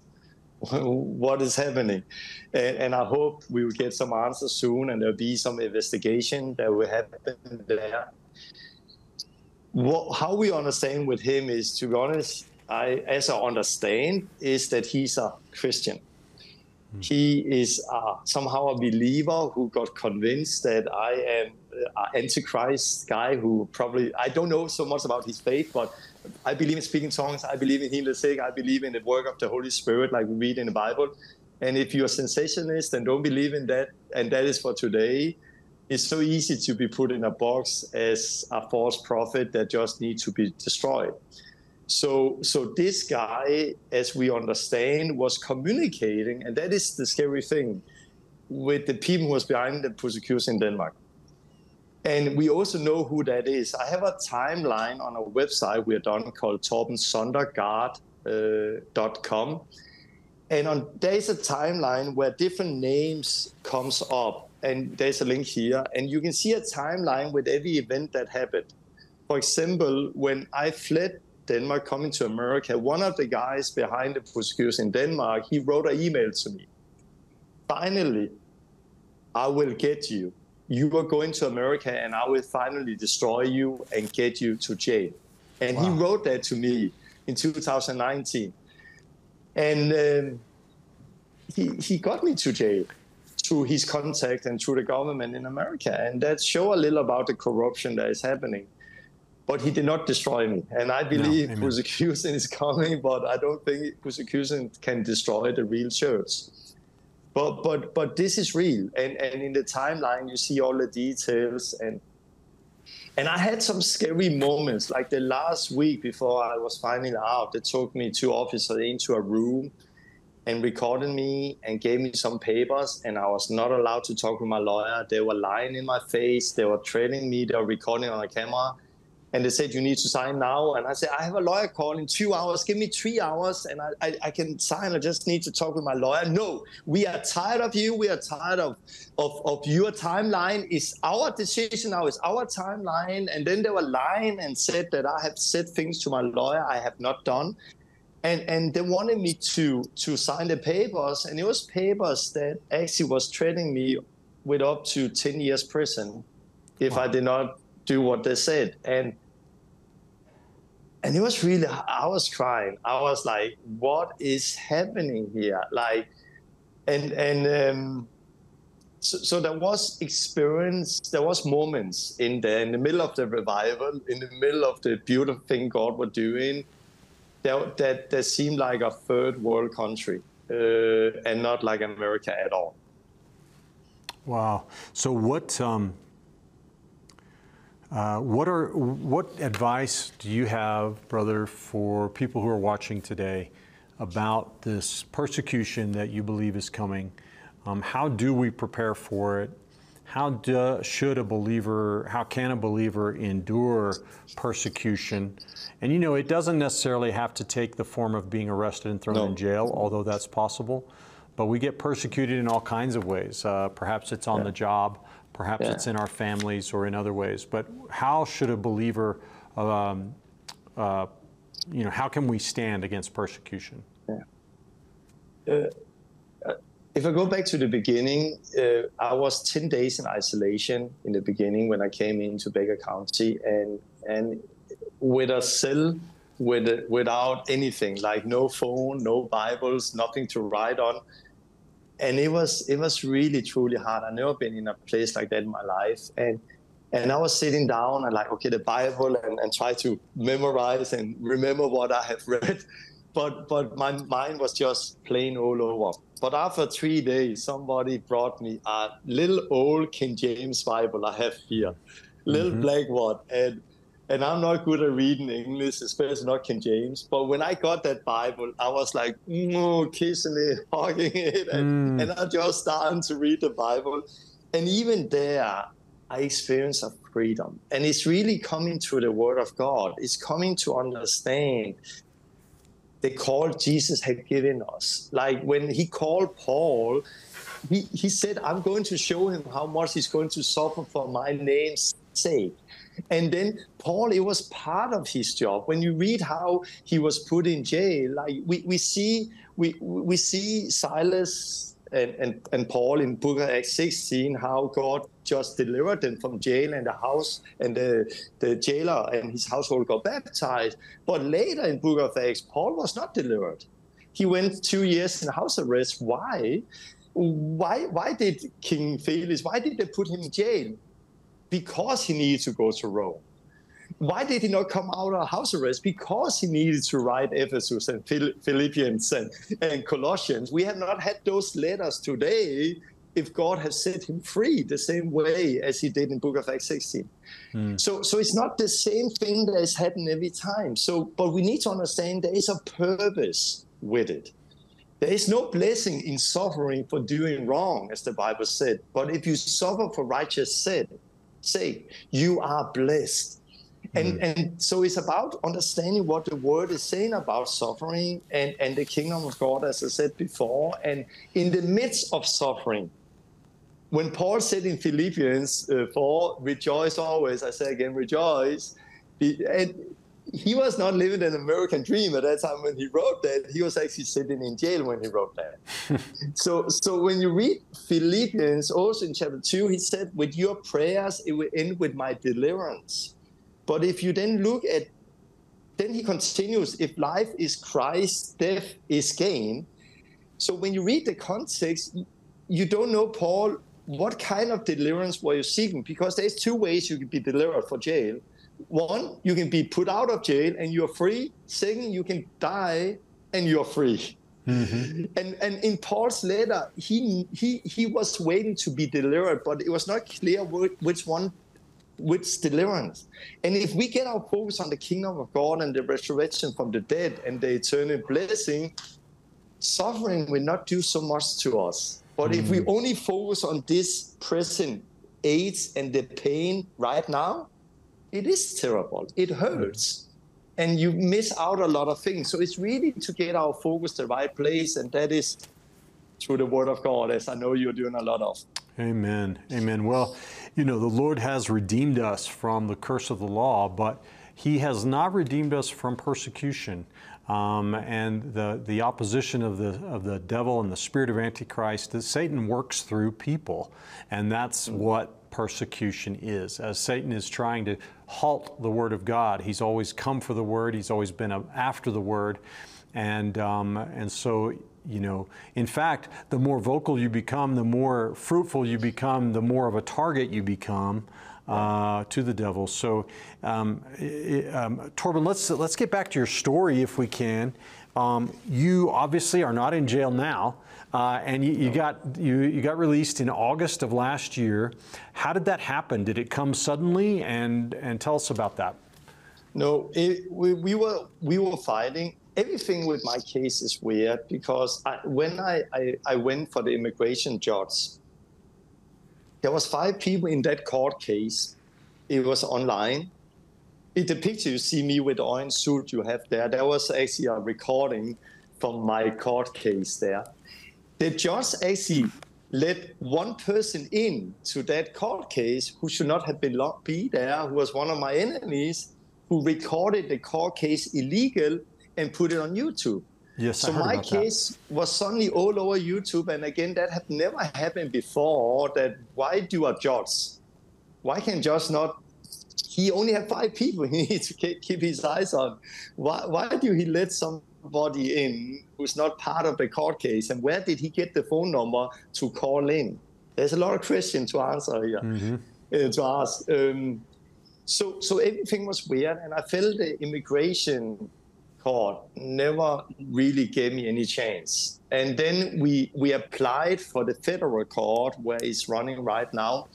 what is happening? And, and, I hope we will get some answers soon, and there'll be some investigation that will happen there. What, how we understand with him is, to be honest, I, as I understand, is that he's a Christian. Mm. He is uh, somehow a believer who got convinced that I am an antichrist guy who probably I don't know so much about his faith, but I believe in speaking tongues. I believe in healing the sick. I believe in the work of the Holy Spirit, like we read in the Bible. And if you're a cessationist and don't believe in that, and that is for today, it's so easy to be put in a box as a false prophet that just needs to be destroyed. So, so this guy, as we understand, was communicating, and that is the scary thing, with the people who was behind the persecution in Denmark. And we also know who that is. I have a timeline on a website we have done called torbensondergaard.com. Uh, and on, there's a timeline where different names comes up. And there's a link here. And you can see a timeline with every event that happened. For example, when I fled Denmark coming to America, one of the guys behind the persecution in Denmark, he wrote an email to me. Finally, I will get you. You are going to America and I will finally destroy you and get you to jail. And wow. he wrote that to me in 2019. And um, he, he got me to jail through his contact and through the government in America. And that show a little about the corruption that is happening but he did not destroy me. And I believe no, persecution is coming, but I don't think persecution can destroy the real church. But but but this is real, and and in the timeline you see all the details, and and I had some scary moments. Like the last week before I was finally out, they took me two officers into a room and recorded me and gave me some papers and I was not allowed to talk with my lawyer. They were lying in my face. They were trailing me. They were recording on a camera and they said you need to sign now. And i said i have a lawyer call in two hours. Give me three hours and I, I, I, can sign. I just need to talk with my lawyer. No we are tired of you. We are tired of, of, of your timeline. It's our decision now. It's our timeline. And then they were lying and said that i have said things to my lawyer i have not done. And and they wanted me to to sign the papers. And it was papers that actually was threatening me with up to 10 years prison if wow. i did not do what they said. And and it was really I was crying. I was like, what is happening here? Like and and um, so, so, there was experience, there was moments in the in the middle of the revival, in the middle of the beautiful thing God was doing, that that, that seemed like a third world country uh, and not like America at all. Wow. So what um, uh, what are what advice do you have, brother, for people who are watching today about this persecution that you believe is coming? Um, how do we prepare for it? How do, should a believer, how can a believer endure persecution? And you know, it doesn't necessarily have to take the form of being arrested and thrown no. in jail, although that's possible. But we get persecuted in all kinds of ways. Uh, perhaps it's on yeah. the job. Perhaps yeah. it's in our families or in other ways. But how should a believer, um, uh, you know, how can we stand against persecution? Yeah. Uh, uh, if I go back to the beginning, uh, I was 10 days in isolation in the beginning when I came into Baker County, and and with a cell with without anything, like no phone, no Bibles, nothing to write on and it was it was really truly hard. I've never been in a place like that in my life, and and I was sitting down and like okay the Bible and, and try to memorize and remember what I have read, but but my mind was just plain all over. But after three days, somebody brought me a little old King James Bible I have here, little mm-hmm. black one, and and I'm not good at reading English, especially not King James. But when I got that Bible, I was like, mm, kissing it, hugging it, and, mm. and I just started to read the Bible. And even there, I experience of freedom. And it's really coming through the word of God. It's coming to understand the call Jesus had given us. Like when he called Paul, he, he said, I'm going to show him how much he's going to suffer for my name's sake. And then Paul, it was part of his job. When you read how he was put in jail, like we, we see we we see Silas and, and, and Paul in Book of Acts 16, how God just delivered them from jail and the house and the, the jailer and his household got baptized. But later in Book of Acts, Paul was not delivered. He went two years in house arrest. Why? Why, why did King Felix, why did they put him in jail? Because he needed to go to Rome. Why did he not come out of house arrest? Because he needed to write Ephesus and Philippians and, and Colossians. We have not had those letters today if God has set him free the same way as he did in Book of Acts 16. Mm. So, so it's not the same thing that is happening every time. So, but we need to understand there is a purpose with it. There is no blessing in suffering for doing wrong, as the Bible said. But if you suffer for righteous sake, you are blessed. And, mm. and so it's about understanding what the word is saying about suffering and, and the kingdom of God, as I said before. And in the midst of suffering, when Paul said in Philippians uh, 4, rejoice always, I say again, rejoice. And he was not living an American dream at that time when he wrote that. He was actually sitting in jail when he wrote that. so, so when you read Philippians, also in chapter 2, he said, with your prayers, it will end with my deliverance. But if you then look at, then he continues, if life is Christ, death is gain. So when you read the context, you don't know, Paul, what kind of deliverance were you seeking? Because there's two ways you could be delivered for jail. One, you can be put out of jail and you're free. Second, you can die and you're free. Mm-hmm. And and in Paul's letter, he he he was waiting to be delivered, but it was not clear which one which deliverance. And if we get our focus on the kingdom of God and the resurrection from the dead and the eternal blessing, suffering will not do so much to us. But mm. if we mm. only focus on this present age and the pain right now, it is terrible. It hurts. And you miss out a lot of things. So it's really to get our focus the right place, and that is through the Word of God, as I know you're doing a lot of. Amen. Amen. Well, you know, the Lord has redeemed us from the curse of the law, but He has not redeemed us from persecution. Um, and the, the opposition of the, of the devil and the spirit of Antichrist, that Satan works through people. And that's what persecution is. As Satan is trying to halt the Word of God, he's always come for the Word, he's always been after the Word. And, um, and so you know in fact the more vocal you become the more fruitful you become the more of a target you become uh, to the devil. So um, um, Torben let's let's get back to your story if we can. Um, you obviously are not in jail now uh, and you, you, got you, you got released in August of last year how did that happen did it come suddenly and and tell us about that no it, we, we were we were fighting everything with my case is weird because I, when I, I, I, went for the immigration judge, there was five people in that court case. It was online. In the picture you see me with the orange suit you have there, there was actually a recording from my court case there. The judge actually let one person in to that court case who should not have been be there, who was one of my enemies, who recorded the court case illegal and put it on YouTube. Yes, so my case that. was suddenly all over YouTube, and again, that had never happened before. That why do a judge? Why can judge not? He only had five people he needs to keep his eyes on. Why, why do he let somebody in who's not part of the court case? And where did he get the phone number to call in? There's a lot of questions to answer here, mm-hmm. uh, to ask. Um, so, so everything was weird, and I felt the immigration court never really gave me any chance. And then we we applied for the federal court where it's running right now.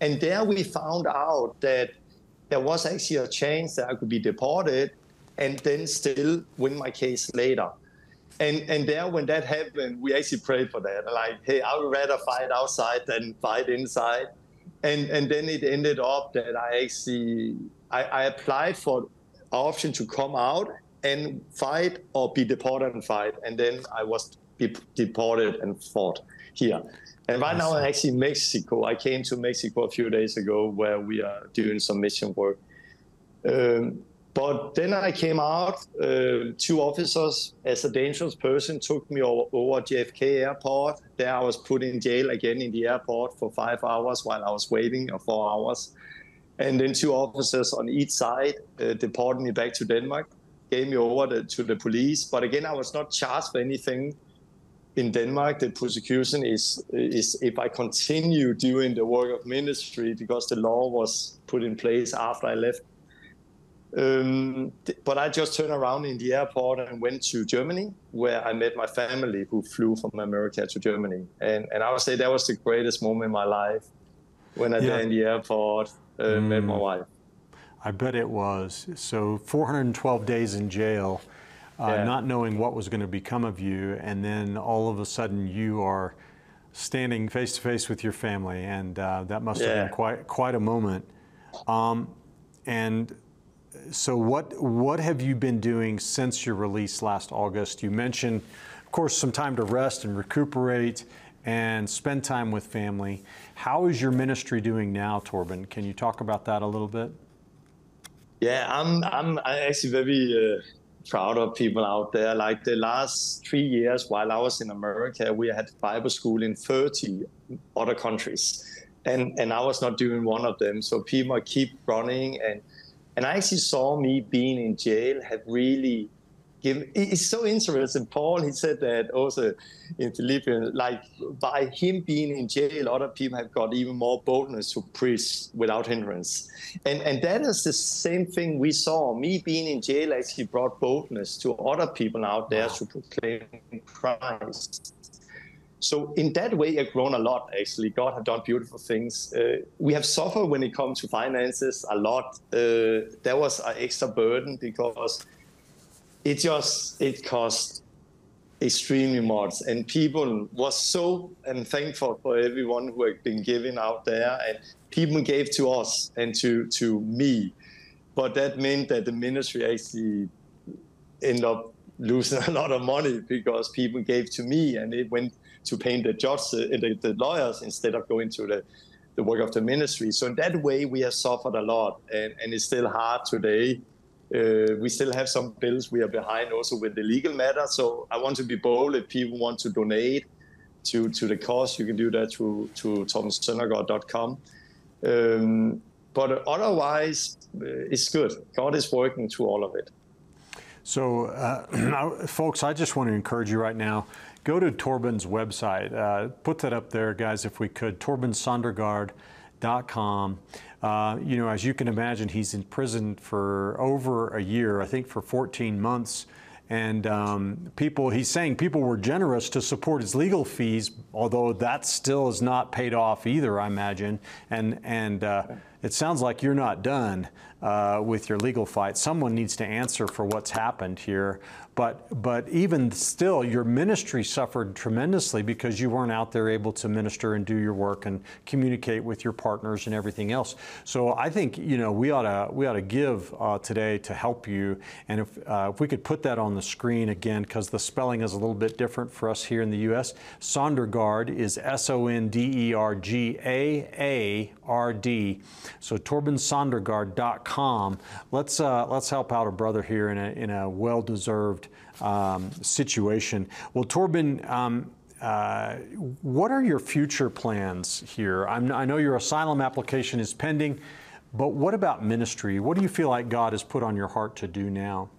And there we found out that there was actually a chance that I could be deported and then still win my case later. And and there when that happened, we actually prayed for that. Like, hey, I would rather fight outside than fight inside. and and then it ended up that I actually I, I applied for option to come out and fight or be deported and fight, and then I was deported and fought here. And right now I'm actually in Mexico. I came to Mexico a few days ago where we are doing some mission work. Um, but then I came out. Uh, two officers, as a dangerous person, took me over, over JFK Airport. There I was put in jail again in the airport for five hours while I was waiting, or four hours. And then two officers on each side uh, deported me back to Denmark, gave me over the, to the police. But again, I was not charged for anything. In Denmark, the prosecution is is if I continue doing the work of ministry because the law was put in place after I left um, but I just turned around in the airport and went to Germany, where I met my family who flew from America to Germany. And, and I would say that was the greatest moment in my life when I yeah. in the airport uh, mm. met my wife. I bet it was. So 412 days in jail, uh, yeah. not knowing what was going to become of you, and then all of a sudden you are standing face to face with your family, and uh, that must yeah. have been quite quite a moment. Um, and so what what have you been doing since your release last August? You mentioned, of course, some time to rest and recuperate and spend time with family. How is your ministry doing now, Torben? Can you talk about that a little bit? Yeah, I'm I'm actually very uh, proud of people out there. Like the last three years, while I was in America, we had Bible school in 30 other countries, and and I was not doing one of them. So people keep running and and I actually saw me being in jail have really given. It's so interesting. Paul, he said that also in Philippians, like by him being in jail, other people have got even more boldness to preach without hindrance. And, and that is the same thing we saw. Me being in jail actually brought boldness to other people out there wow. to proclaim Christ. So in that way, I've grown a lot. Actually, God have done beautiful things. Uh, we have suffered when it comes to finances a lot. Uh, there was an extra burden because it just it cost extremely much, and people was so and thankful for everyone who had been giving out there, and people gave to us and to to me. But that meant that the ministry actually ended up losing a lot of money because people gave to me, and it went to pay the judge, uh, the, the lawyers, instead of going to the, the work of the ministry. So in that way, we have suffered a lot, and, and it's still hard today. Uh, we still have some bills we are behind also with the legal matter. So I want to be bold if people want to donate to, to the cause, you can do that through to torbensøndergaard.com. Um, but otherwise, uh, it's good. God is working through all of it. So, uh, folks, I just want to encourage you right now go to Torben's website. Uh, put that up there, guys, if we could. TorbenSondergaard.com. Uh, you know, as you can imagine, he's in prison for over a year, I think for 14 months. And um, people, he's saying people were generous to support his legal fees, although that still is not paid off either, I imagine. And, and uh, it sounds like you're not done uh, with your legal fight. Someone needs to answer for what's happened here. But, but even still, your ministry suffered tremendously because you weren't out there able to minister and do your work and communicate with your partners and everything else. So I think you know we ought to we ought to give uh, today to help you. And if uh, if we could put that on the screen again, because the spelling is a little bit different for us here in the U.S. Sondergaard is S-O-N-D-E-R-G-A-A-R-D. So TorbenSondergaard.com. Let's uh, let's help out a brother here in a in a well-deserved um, situation. Well, Torben. Um, uh, what are your future plans here? I'm, i know your asylum application is pending, but what about ministry? What do you feel like God has put on your heart to do now?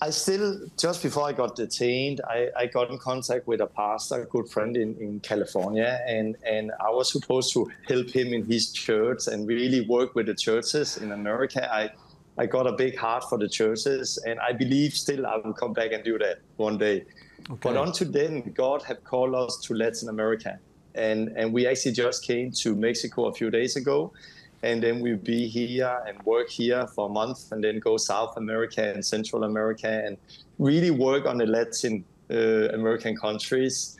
I still, just before I got detained, I, I, got in contact with a pastor, a good friend in, in California, and, and I was supposed to help him in his church and really work with the churches in America. I, I got a big heart for the churches, and I believe still I will come back and do that one day. Okay. But until then, God have called us to Latin America, and and we actually just came to Mexico a few days ago, and then we'll be here and work here for a month, and then go South America and Central America, and really work on the Latin uh, American countries.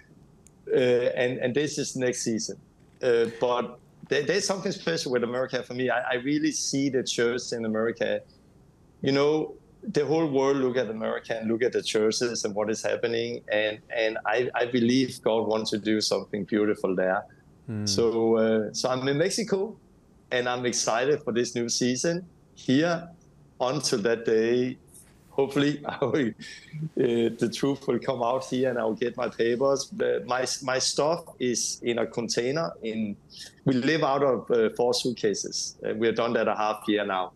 Uh, and and this is next season. uh, but there, there's something special with America for me. I, I really see the church in America. You know, the whole world look at America and look at the churches and what is happening, and and I, I believe God wants to do something beautiful there. Mm. So uh, so I'm in Mexico, and I'm excited for this new season here. Until that day, hopefully will, uh, the truth will come out here and I'll get my papers. But my my stuff is in a container. In we live out of uh, four suitcases. Uh, we've done that a half year now.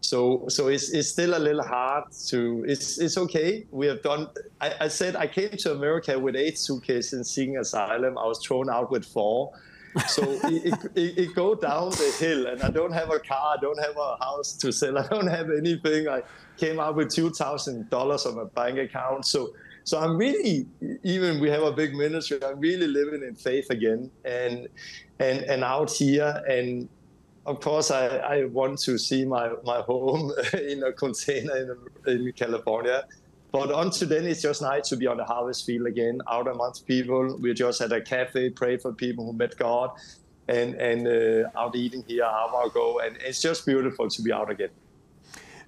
So so it's it's still a little hard to. It's it's okay. We have done. I, I said I came to America with eight suitcases seeking asylum. I was thrown out with four. So it, it, it, go down the hill, and I don't have a car, I don't have a house to sell, I don't have anything. I came out with two thousand dollars on my bank account. So so I'm really even we have a big ministry. I'm really living in faith again, and and and out here, and of course I, I want to see my my home in a container in, in California. But until then, it's just nice to be on the harvest field again, out amongst people. We just had a cafe, pray for people who met God, and and uh, out eating here an hour ago, and it's just beautiful to be out again.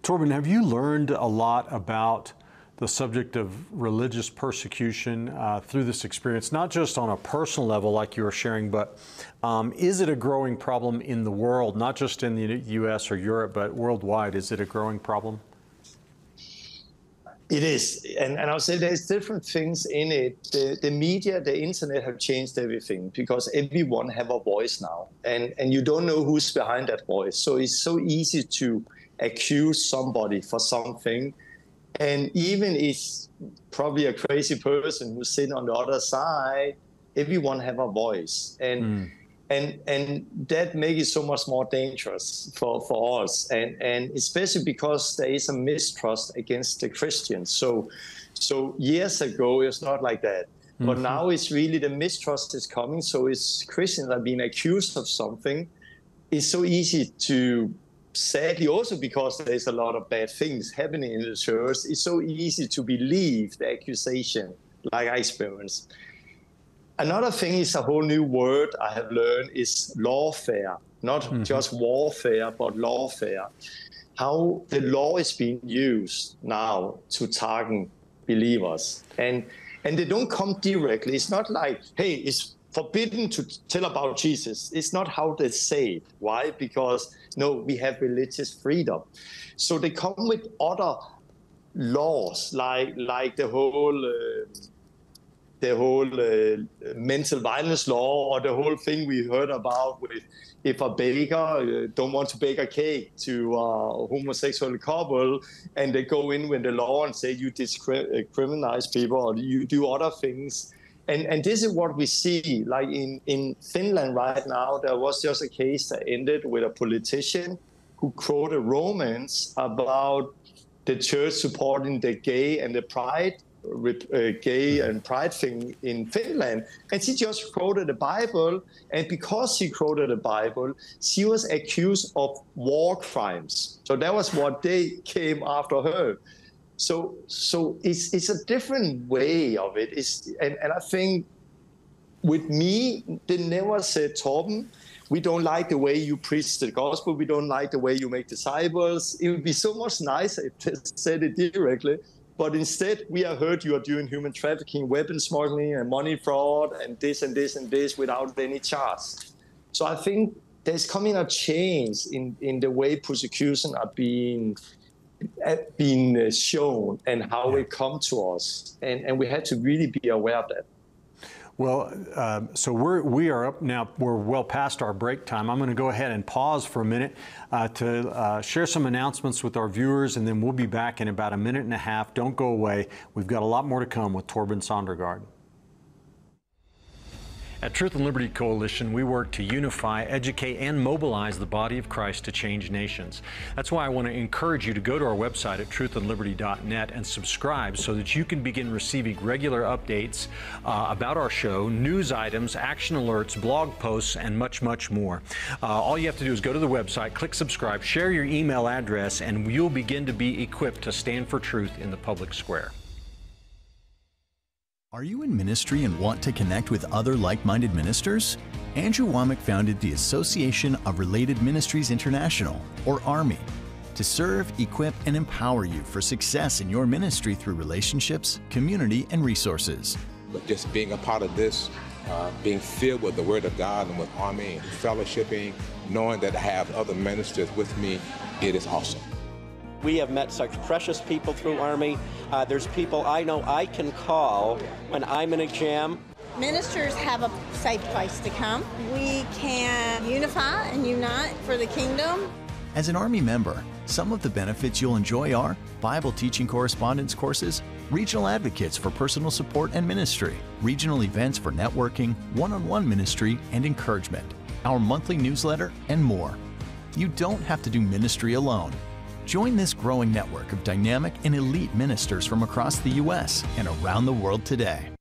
Torben, have you learned a lot about the subject of religious persecution uh, through this experience, not just on a personal level like you were sharing, but um, is it a growing problem in the world, not just in the U.S. or Europe, but worldwide? Is it a growing problem? It is, and, and I'll say there's different things in it. The, the media, the internet have changed everything because everyone have a voice now, and and you don't know who's behind that voice. So it's so easy to accuse somebody for something, and even it's probably a crazy person who's sitting on the other side. Everyone have a voice, and. Mm and and that makes it so much more dangerous for, for us. And and especially because there is a mistrust against the christians. So so years ago it's not like that. Mm-hmm. but now it's really the mistrust is coming. So it's christians are being accused of something. It's so easy to sadly also because there's a lot of bad things happening in the church it's so easy to believe the accusation like i experienced Another thing is a whole new word I have learned is lawfare, not mm-hmm. just warfare, but lawfare. How the law is being used now to target believers. And and they don't come directly. It's not like, hey, it's forbidden to tell about Jesus. It's not how they say it. Why? Because no, we have religious freedom. So they come with other laws, like like the whole uh, the whole uh, mental violence law or the whole thing we heard about with if a baker uh, don't want to bake a cake to a homosexual couple. And they go in with the law and say you discriminate uh, people or you do other things. And and this is what we see. Like in in finland right now there was just a case that ended with a politician who quoted romans about the church supporting the gay and the pride uh, gay and pride thing in Finland, and she just quoted the Bible. And because she quoted the Bible, she was accused of war crimes. So that was what they came after her. So, so it's it's a different way of it. It's, and, and I think with me, they never said, Torben, we don't like the way you preach the gospel. We don't like the way you make disciples. It would be so much nicer if they said it directly. But instead, we have heard you are doing human trafficking, weapon smuggling, and money fraud, and this and this and this without any charge. So I think there's coming a change in, in the way persecution are being uh, being shown and how yeah. it come to us, and and we had to really be aware of that. Well, uh, so we're, we are up now, we're well past our break time. I'm going to go ahead and pause for a minute uh, to uh, share some announcements with our viewers, and then we'll be back in about a minute and a half. Don't go away. We've got a lot more to come with Torben Sondergaard. At Truth and Liberty Coalition, we work to unify, educate, and mobilize the body of Christ to change nations. That's why I want to encourage you to go to our website at truthandliberty.net and subscribe so that you can begin receiving regular updates uh, about our show, news items, action alerts, blog posts, and much, much more. Uh, all you have to do is go to the website, click subscribe, share your email address, and you'll begin to be equipped to stand for truth in the public square. Are you in ministry and want to connect with other like minded ministers? Andrew Wommack founded the Association of Related Ministries International, or ARMY, to serve, equip, and empower you for success in your ministry through relationships, community, and resources. But just being a part of this, uh, being filled with the Word of God and with Army, and fellowshipping, knowing that I have other ministers with me, it is awesome. We have met such precious people through Army. Uh, there's people I know I can call when I'm in a jam. Ministers have a safe place to come. We can unify and unite for the kingdom. As an Army member, some of the benefits you'll enjoy are Bible teaching correspondence courses, regional advocates for personal support and ministry, regional events for networking, one on one ministry and encouragement, our monthly newsletter, and more. You don't have to do ministry alone. Join this growing network of dynamic and elite ministers from across the U.S. and around the world today.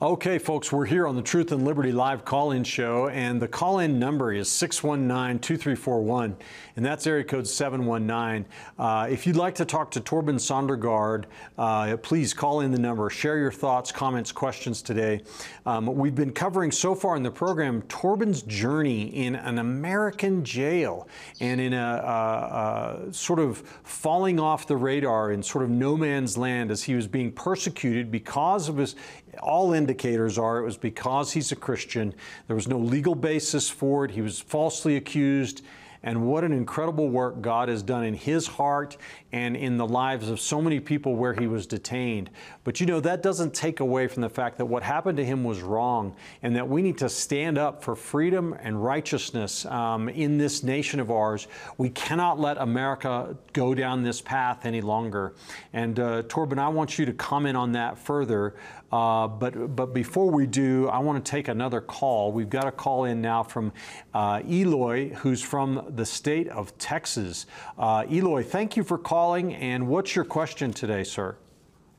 Okay, folks, we're here on the Truth and Liberty live call in show, and the call in number is 619 2341, and that's area code 719. Uh, if you'd like to talk to Torben Søndergaard, uh, please call in the number, share your thoughts, comments, questions today. Um, we've been covering so far in the program Torben's journey in an American jail and in a, a, a sort of falling off the radar in sort of no man's land as he was being persecuted because of his all indicators are it was because he's a Christian. There was no legal basis for it. He was falsely accused. And what an incredible work God has done in his heart and in the lives of so many people where he was detained. But you know, that doesn't take away from the fact that what happened to him was wrong and that we need to stand up for freedom and righteousness um, in this nation of ours. We cannot let America go down this path any longer. And uh, Torben, I want you to comment on that further. Uh, but, but before we do, I want to take another call. We've got a call in now from uh, Eloy, who's from the state of Texas. Uh, Eloy, thank you for calling. And what's your question today, sir?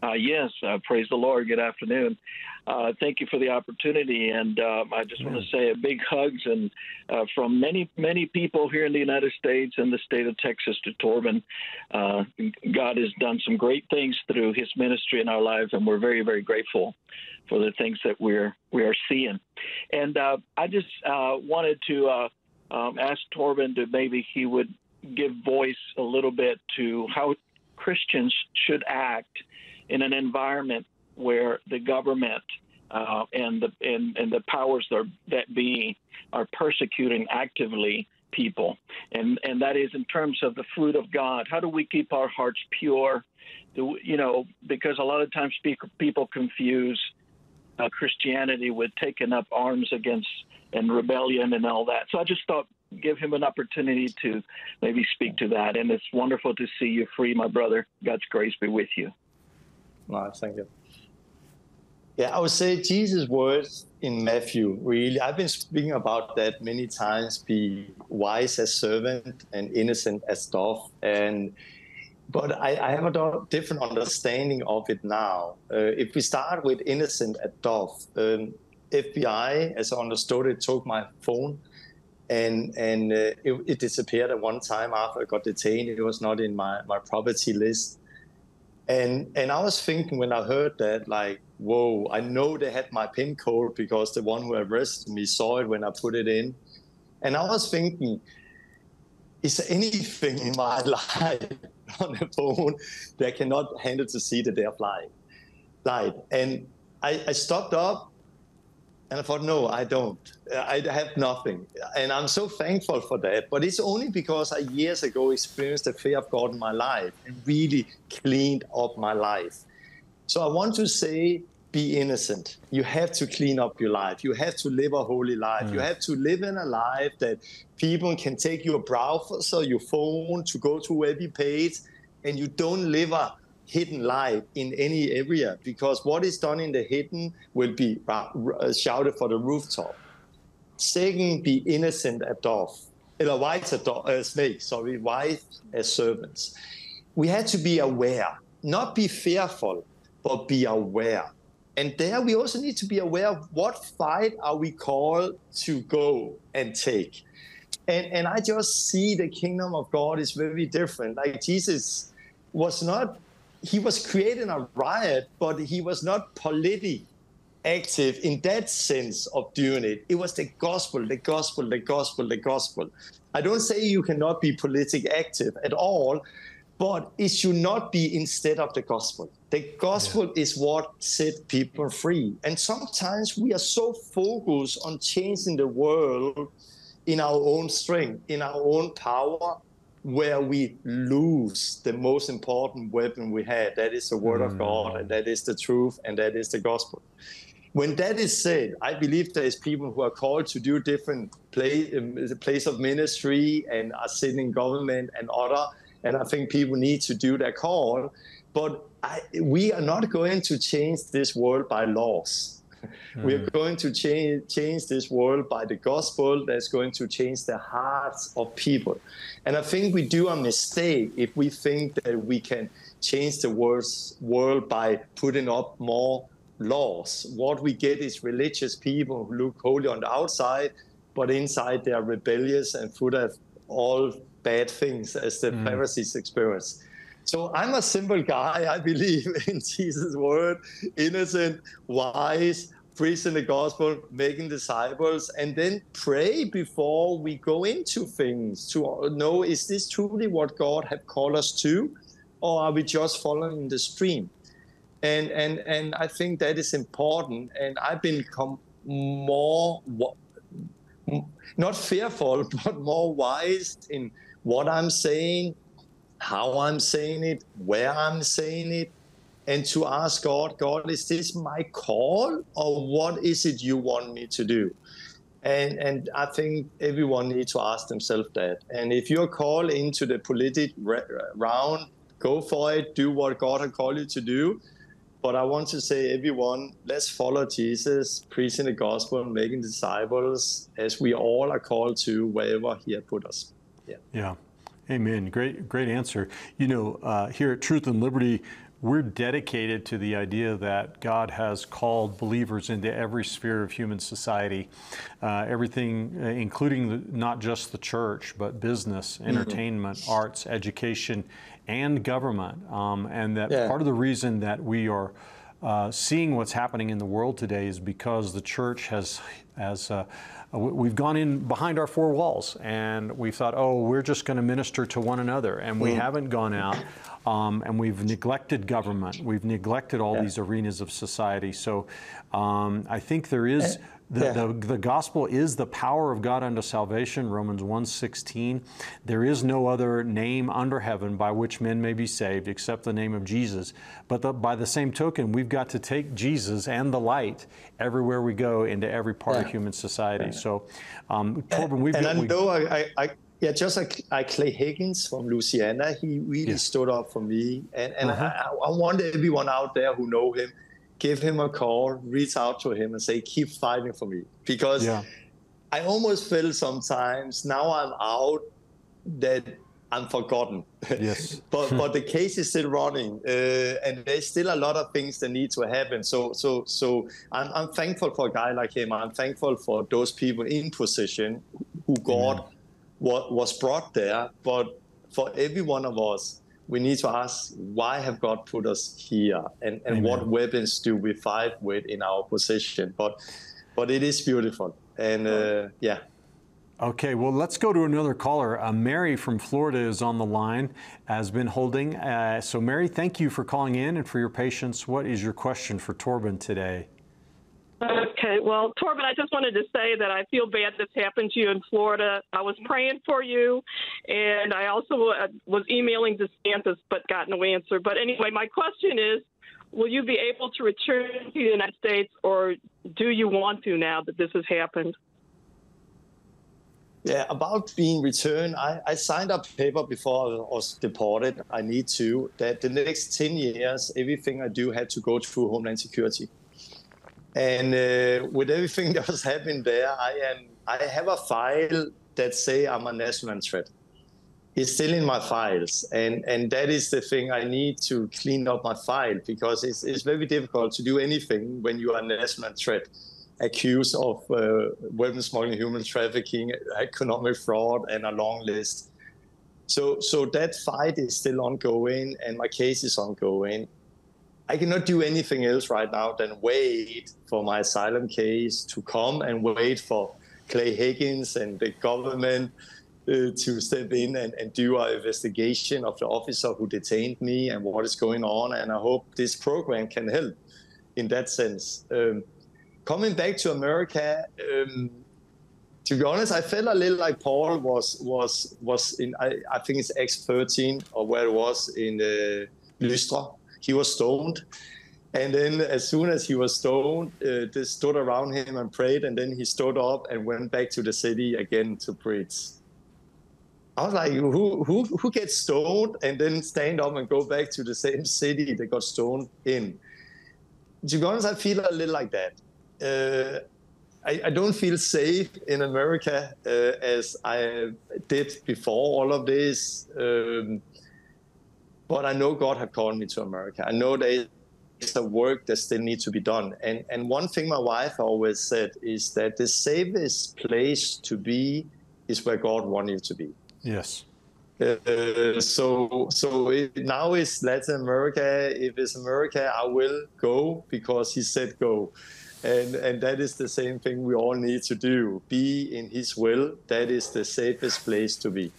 Uh, yes, uh, praise the Lord. Good afternoon. Uh, thank you for the opportunity, and um, I just want to say a big hugs and uh, from many many people here in the United States and the state of Texas to Torben. Uh, God has done some great things through His ministry in our lives, and we're very very grateful for the things that we're we are seeing. And uh, I just wanted to um, ask Torben to maybe he would give voice a little bit to how Christians should act in an environment where the government uh, and the and, and the powers that, that be are persecuting actively people, and and that is in terms of the fruit of God. How do we keep our hearts pure? Do, you know, because a lot of times people confuse uh, Christianity with taking up arms against and rebellion and all that. So I just thought give him an opportunity to maybe speak to that. And it's wonderful to see you free, my brother. God's grace be with you. Nice, thank you. Yeah, I would say Jesus' words in Matthew, really, I've been speaking about that many times be wise as servant and innocent as dove. And but I, I have a different understanding of it now. Uh, if we start with innocent as dove, um, FBI, as I understood it, took my phone and and uh, it, it, disappeared at one time after I got detained. It was not in my, my property list, and and I was thinking when I heard that, like, whoa! I know they had my PIN code because the one who arrested me saw it when I put it in, and I was thinking, is there anything in my life on the phone that cannot handle to see that they are flying, light? And I, I stopped up and I thought, no, I don't. I have nothing. And I'm so thankful for that. But it's only because I years ago experienced the fear of God in my life and really cleaned up my life. So I want to say, be innocent. You have to clean up your life. You have to live a holy life. Mm. You have to live in a life that people can take your browser, your phone to go to every page, and you don't live a hidden light in any area because what is done in the hidden will be uh, shouted for the rooftop. Second, be innocent as dove, or white as uh, snake, sorry, white as servants. We had to be aware, not be fearful, but be aware. And there we also need to be aware of what fight are we called to go and take. And, and I just see the kingdom of God is very different. Like Jesus was not he was creating a riot, but he was not politically active in that sense of doing it. It was the gospel, the gospel, the gospel, the gospel. I don't say you cannot be politically active at all, but it should not be instead of the gospel. The gospel yeah. is what set people free. And sometimes we are so focused on changing the world in our own strength, in our own power, where we lose the most important weapon we had. That is the word mm. of God, and that is the truth, and that is the gospel. When that is said, I believe there is people who are called to do different place, um, place of ministry and are sitting in government and other. And I think people need to do their call. But I, we are not going to change this world by laws. Mm. We are going to change, change this world by the gospel that's going to change the hearts of people. And I think we do a mistake if we think that we can change the world by putting up more laws. What we get is religious people who look holy on the outside, but inside they are rebellious and full of all bad things, as the mm. Pharisees experienced. So I'm a simple guy. I believe in Jesus' word, innocent, wise, preaching the gospel, making disciples, and then pray before we go into things to know is this truly what God have called us to, or are we just following the stream? and and and I think that is important. And I've become more not fearful, but more wise in what I'm saying, how I'm saying it, where I'm saying it, and to ask God, God, is this my call, or what is it you want me to do? And and I think everyone needs to ask themselves that. And if you're called into the politic round, go for it. Do what God has called you to do but I want to say, everyone, let's follow Jesus, preaching the gospel, making disciples, as we all are called to wherever He has put us. Yeah. Yeah. Amen. Great, great answer. You know, uh, here at Truth and Liberty, we're dedicated to the idea that God has called believers into every sphere of human society, uh, everything, uh, including the, not just the church, but business, mm-hmm. entertainment, mm-hmm. arts, education, and government. Um, and that yeah. part of the reason that we are uh, seeing what's happening in the world today is because the church has, has uh, we've gone in behind our four walls and we thought, oh, we're just going to minister to one another. And we mm. haven't gone out um, and we've neglected government. We've neglected all yeah. these arenas of society. So um, I think there is. The, yeah. the, the, gospel is the power of God unto salvation, Romans 1.16. There is no other name under heaven by which men may be saved except the name of Jesus. But the, by the same token, we've got to take Jesus and the light everywhere we go into every part yeah. of human society. Yeah. So, um, Torben, we've and got... And I know I, I, yeah, just like, like Clay Higgins from Louisiana, he really stood up for me. And, and uh-huh. I, I want everyone out there who know him, give him a call, reach out to him and say, keep fighting for me. Because yeah. I almost feel sometimes now I'm out that I'm forgotten. Yes. but but the case is still running, uh, and there's still a lot of things that need to happen. So so so I'm, I'm thankful for a guy like him. I'm thankful for those people in position who God what was brought there. But for every one of us, we need to ask why have God put us here, and, and what weapons do we fight with in our position? But but it is beautiful, and uh, yeah. Okay, well, let's go to another caller. Uh, Mary from Florida is on the line, has been holding. Uh, so, Mary, thank you for calling in and for your patience. What is your question for Torben today? Okay, well, Torben, I just wanted to say that I feel bad this happened to you in Florida. I was praying for you, and I also was emailing DeSantis but got no answer. But anyway, my question is will you be able to return to the United States, or do you want to now that this has happened? Yeah, about being returned, I, I signed a paper before I was deported. I need to that the next 10 years, everything I do had to go through Homeland Security. And uh, with everything that was happening there, I am I have a file that say I'm a national threat. It's still in my files, and and that is the thing I need to clean up my file because it's it's very difficult to do anything when you are a national threat, accused of uh, weapons smuggling, human trafficking, economic fraud, and a long list. So, so that fight is still ongoing, and my case is ongoing. I cannot do anything else right now than wait for my asylum case to come and wait for Clay Higgins and the government uh, to step in and, and do our investigation of the officer who detained me and what is going on. And I hope this program can help in that sense. Um, coming back to America, um, to be honest, I felt a little like Paul was was was in I, I think it's Acts thirteen or where it was in uh, Lystra. He was stoned, and then as soon as he was stoned, uh, they stood around him and prayed, and then he stood up and went back to the city again to preach. I was like, who who who gets stoned and then stand up and go back to the same city they got stoned in? To be honest, I feel a little like that. Uh, I, I, don't feel safe in America uh, as I did before all of this. Um, but I know God have called me to America. I know there is a work that still needs to be done. And and one thing my wife always said is that the safest place to be is where God wants you to be. Yes. Uh, so so it, now it's Latin America. If it's America, I will go because He said go and and that is the same thing we all need to do be in his will that is the safest place to be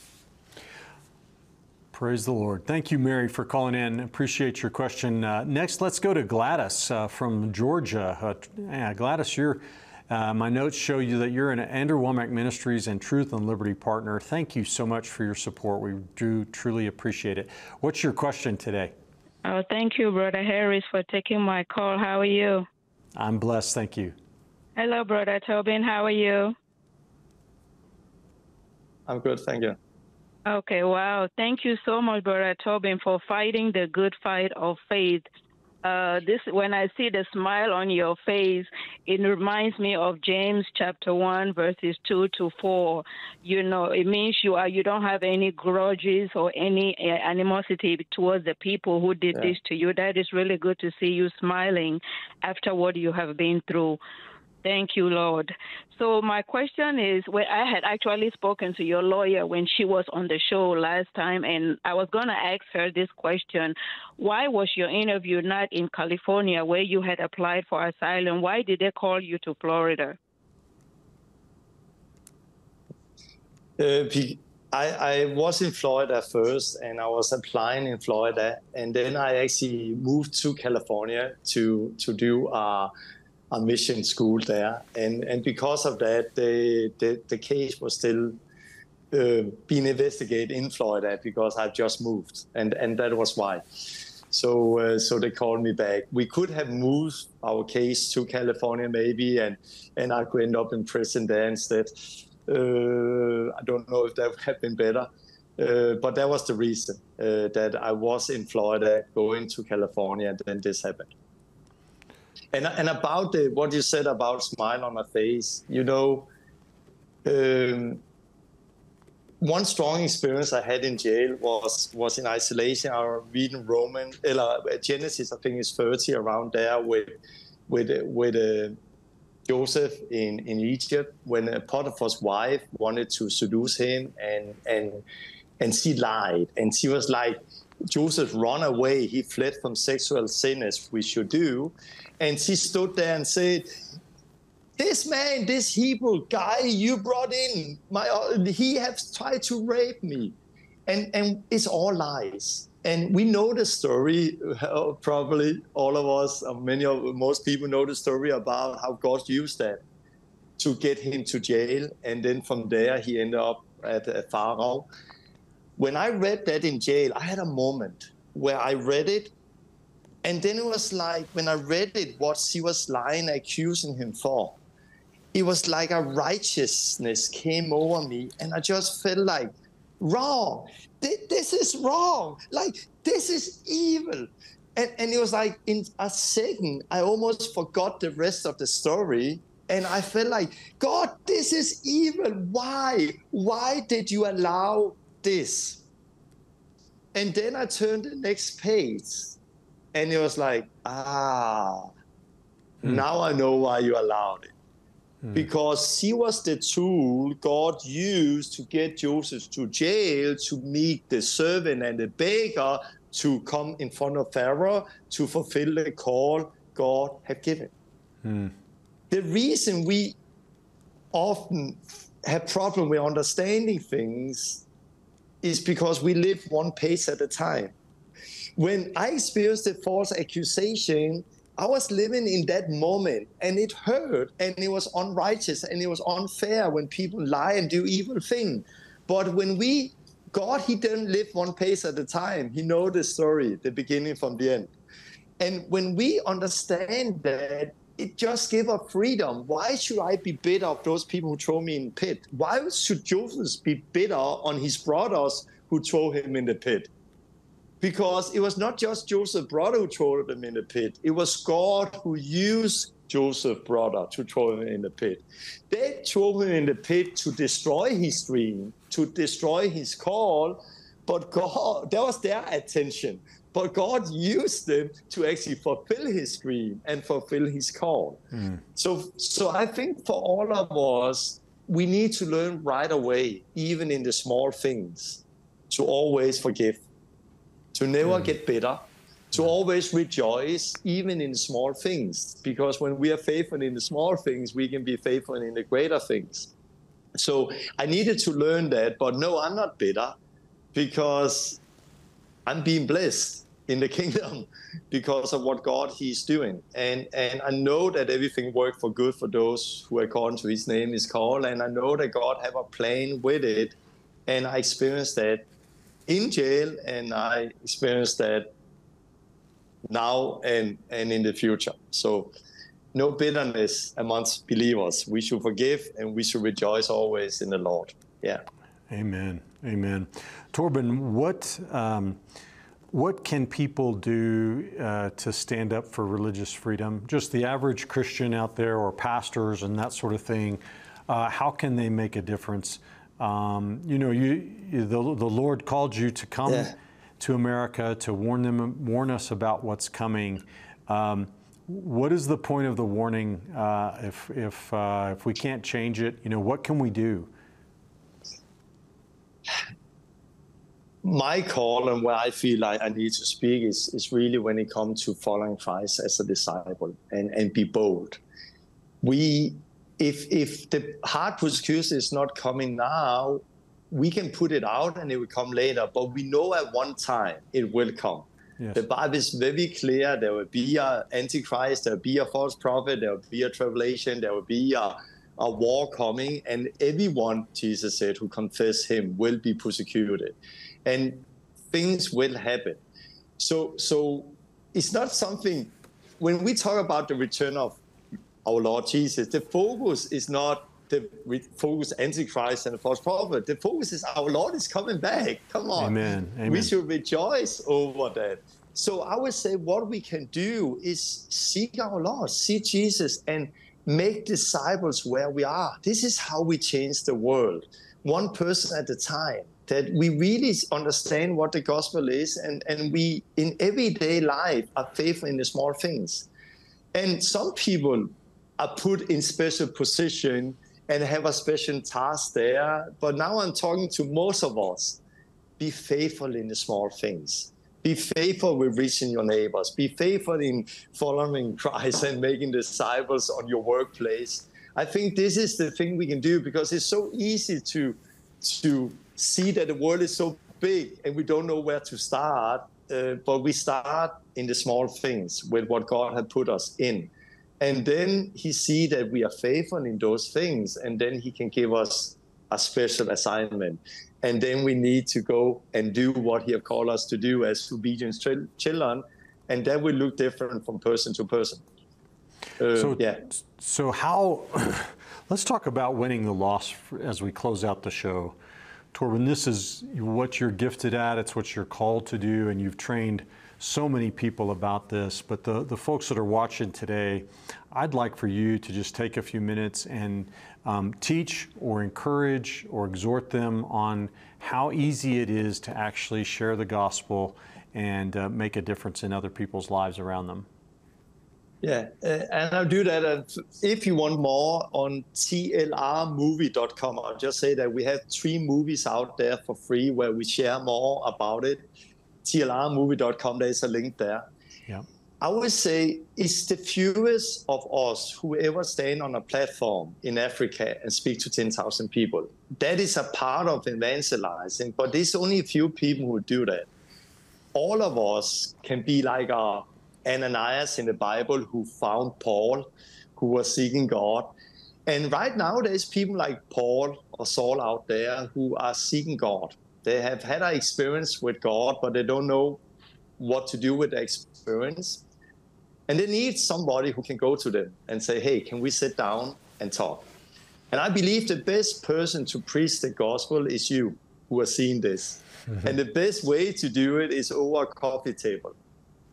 praise the lord thank you mary for calling in appreciate your question uh, next let's go to gladys uh, from georgia uh, yeah, gladys you're uh, my notes show you that you're an Andrew Wommack Ministries and Truth and Liberty partner. Thank you so much for your support. We do truly appreciate it. What's your question today? Oh, thank you, Brother Harris, for taking my call. How are you? I'm blessed, thank you. Hello, Brother Tobin. How are you? I'm good, thank you. Okay, wow. Thank you so much, Brother Tobin, for fighting the good fight of faith. Uh, this when I see the smile on your face, it reminds me of James chapter one verses two to four. You know, it means you are you don't have any grudges or any uh, animosity towards the people who did yeah. this to you. That is really good to see you smiling after what you have been through. Thank you, Lord. So my question is, well, I had actually spoken to your lawyer when she was on the show last time, and I was going to ask her this question: Why was your interview not in California, where you had applied for asylum? Why did they call you to Florida? Uh, I, I, was in Florida first, and I was applying in Florida, and then I actually moved to California to to do a a mission school there, and and because of that, the the, case was still uh, being investigated in Florida because I just moved, and and that was why. So uh, so they called me back. We could have moved our case to California maybe, and and I could end up in prison there instead. Uh, I don't know if that would have been better. Uh, but that was the reason uh, that I was in Florida going to California, and then this happened. And and about the, what you said about smile on my face, you know, um, one strong experience I had in jail was was in isolation. I was reading Roman, uh, Genesis, I think it's 30 around there with with with uh, Joseph in, in Egypt when Potiphar's wife wanted to seduce him and and and she lied and she was like Joseph run away. He fled from sexual sin as we should do. And she stood there and said, this man, this Hebrew guy you brought in, my, he has tried to rape me. And, and it's all lies. And we know the story, uh, probably all of us, uh, many of most people know the story about how God used that to get him to jail. And then from there, he ended up at uh, Pharaoh. When I read that in jail, I had a moment where I read it and then it was like when I read it, what she was lying accusing him for, it was like a righteousness came over me, and I just felt like wrong. This is wrong. Like this is evil. And, and it was like in a second, I almost forgot the rest of the story. And I felt like, God, this is evil. Why? Why did you allow this? And then I turned the next page and it was like, ah, hmm. now I know why you allowed it. because she was the tool God used to get Joseph to jail to meet the servant and the baker to come in front of Pharaoh to fulfill the call God had given. The reason we often have problem with understanding things is because we live one pace at a time. When I experienced the false accusation, I was living in that moment and it hurt and it was unrighteous and it was unfair when people lie and do evil things. But when we, God, He didn't live one pace at a time. He know the story, the beginning from the end. And when we understand that, it just gives us freedom. Why should I be bitter of those people who throw me in pit? Why should Joseph be bitter on his brothers who throw him in the pit? Because it was not just Joseph brother who threw him in the pit. It was God who used Joseph brother to throw him in the pit. They threw him in the pit to destroy his dream, to destroy his call, but God, that was their attention. But God used them to actually fulfill his dream and fulfill his call. Hmm. So, so I think for all of us, we need to learn right away, even in the small things, to always forgive, to never get better, to always rejoice, even in small things. Because when we are faithful in the small things, we can be faithful in the greater things. So I needed to learn that, but no, I'm not bitter because I'm being blessed in the kingdom because of what God He's doing. And and I know that everything worked for good for those who according to His name is called. And I know that God have a plan with it. And I experienced that in jail, and I experienced that now and and in the future. So no bitterness amongst believers. We should forgive and we should rejoice always in the Lord. Yeah. Amen. Amen. Torben, what um, what can people do uh, to stand up for religious freedom? Just the average Christian out there, or pastors and that sort of thing. Uh, how can they make a difference? Um, you know, you, the, the Lord called you to come Yeah. to America to warn them, warn us about what's coming. Um, what is the point of the warning? Uh, if if uh, if we can't change it, you know, what can we do? my call and where I feel like I need to speak is, is really when it comes to following Christ as a disciple and, and be bold. We, if if the hard persecution is not coming now, we can put it out and it will come later. But we know at one time it will come. Yes. The Bible is very clear. There will be a antichrist. There will be a false prophet. There will be a tribulation. There will be a, a war coming, and everyone, Jesus said, who confess Him will be persecuted, and things will happen. So, so it's not something. When we talk about the return of our Lord Jesus, the focus is not the focus antichrist and the false prophet. The focus is our Lord is coming back. Come on, Amen. Amen. we should rejoice over that. So I would say what we can do is seek our Lord, see Jesus, and make disciples where we are. This is how we change the world, one person at a time. That we really understand what the gospel is, and, and we, in everyday life, are faithful in the small things. And some people are put in special position and have a special task there. But now I'm talking to most of us. Be faithful in the small things. Be faithful with reaching your neighbors. Be faithful in following Christ and making disciples on your workplace. I think this is the thing we can do because it's so easy to to see that the world is so big and we don't know where to start. Uh, but we start in the small things with what God had put us in. And then he see that we are faithful in those things, and then he can give us a special assignment. And then we need to go and do what he have called us to do as obedient chil- children, and that will look different from person to person. Uh, So, yeah. so how? Let's talk about winning the loss as we close out the show. Torben, this is what you're gifted at. It's what you're called to do, and you've trained so many people about this. But the the folks that are watching today, I'd like for you to just take a few minutes and um, teach or encourage or exhort them on how easy it is to actually share the gospel and uh, make a difference in other people's lives around them. Yeah, uh, and I'll do that. And if you want more on tlrmovie.com, I'll just say that we have three movies out there for free where we share more about it. tlrmovie.com, there's er a link there. Yeah. I would say it's the fewest of us who ever stand on a platform in Africa and speak to 10,000 people. That is a part of evangelizing, but there's only a few people who do that. All of us can be like a Ananias in the Bible who found Paul, who was seeking God. And right now, there's people like Paul or Saul out there who are seeking God. They have had an experience with God, but they don't know what to do with the experience. And they need somebody who can go to them and say, hey, can we sit down and talk? And I believe the best person to preach the gospel is you who are seeing this. Mm-hmm. And the best way to do it is over a coffee table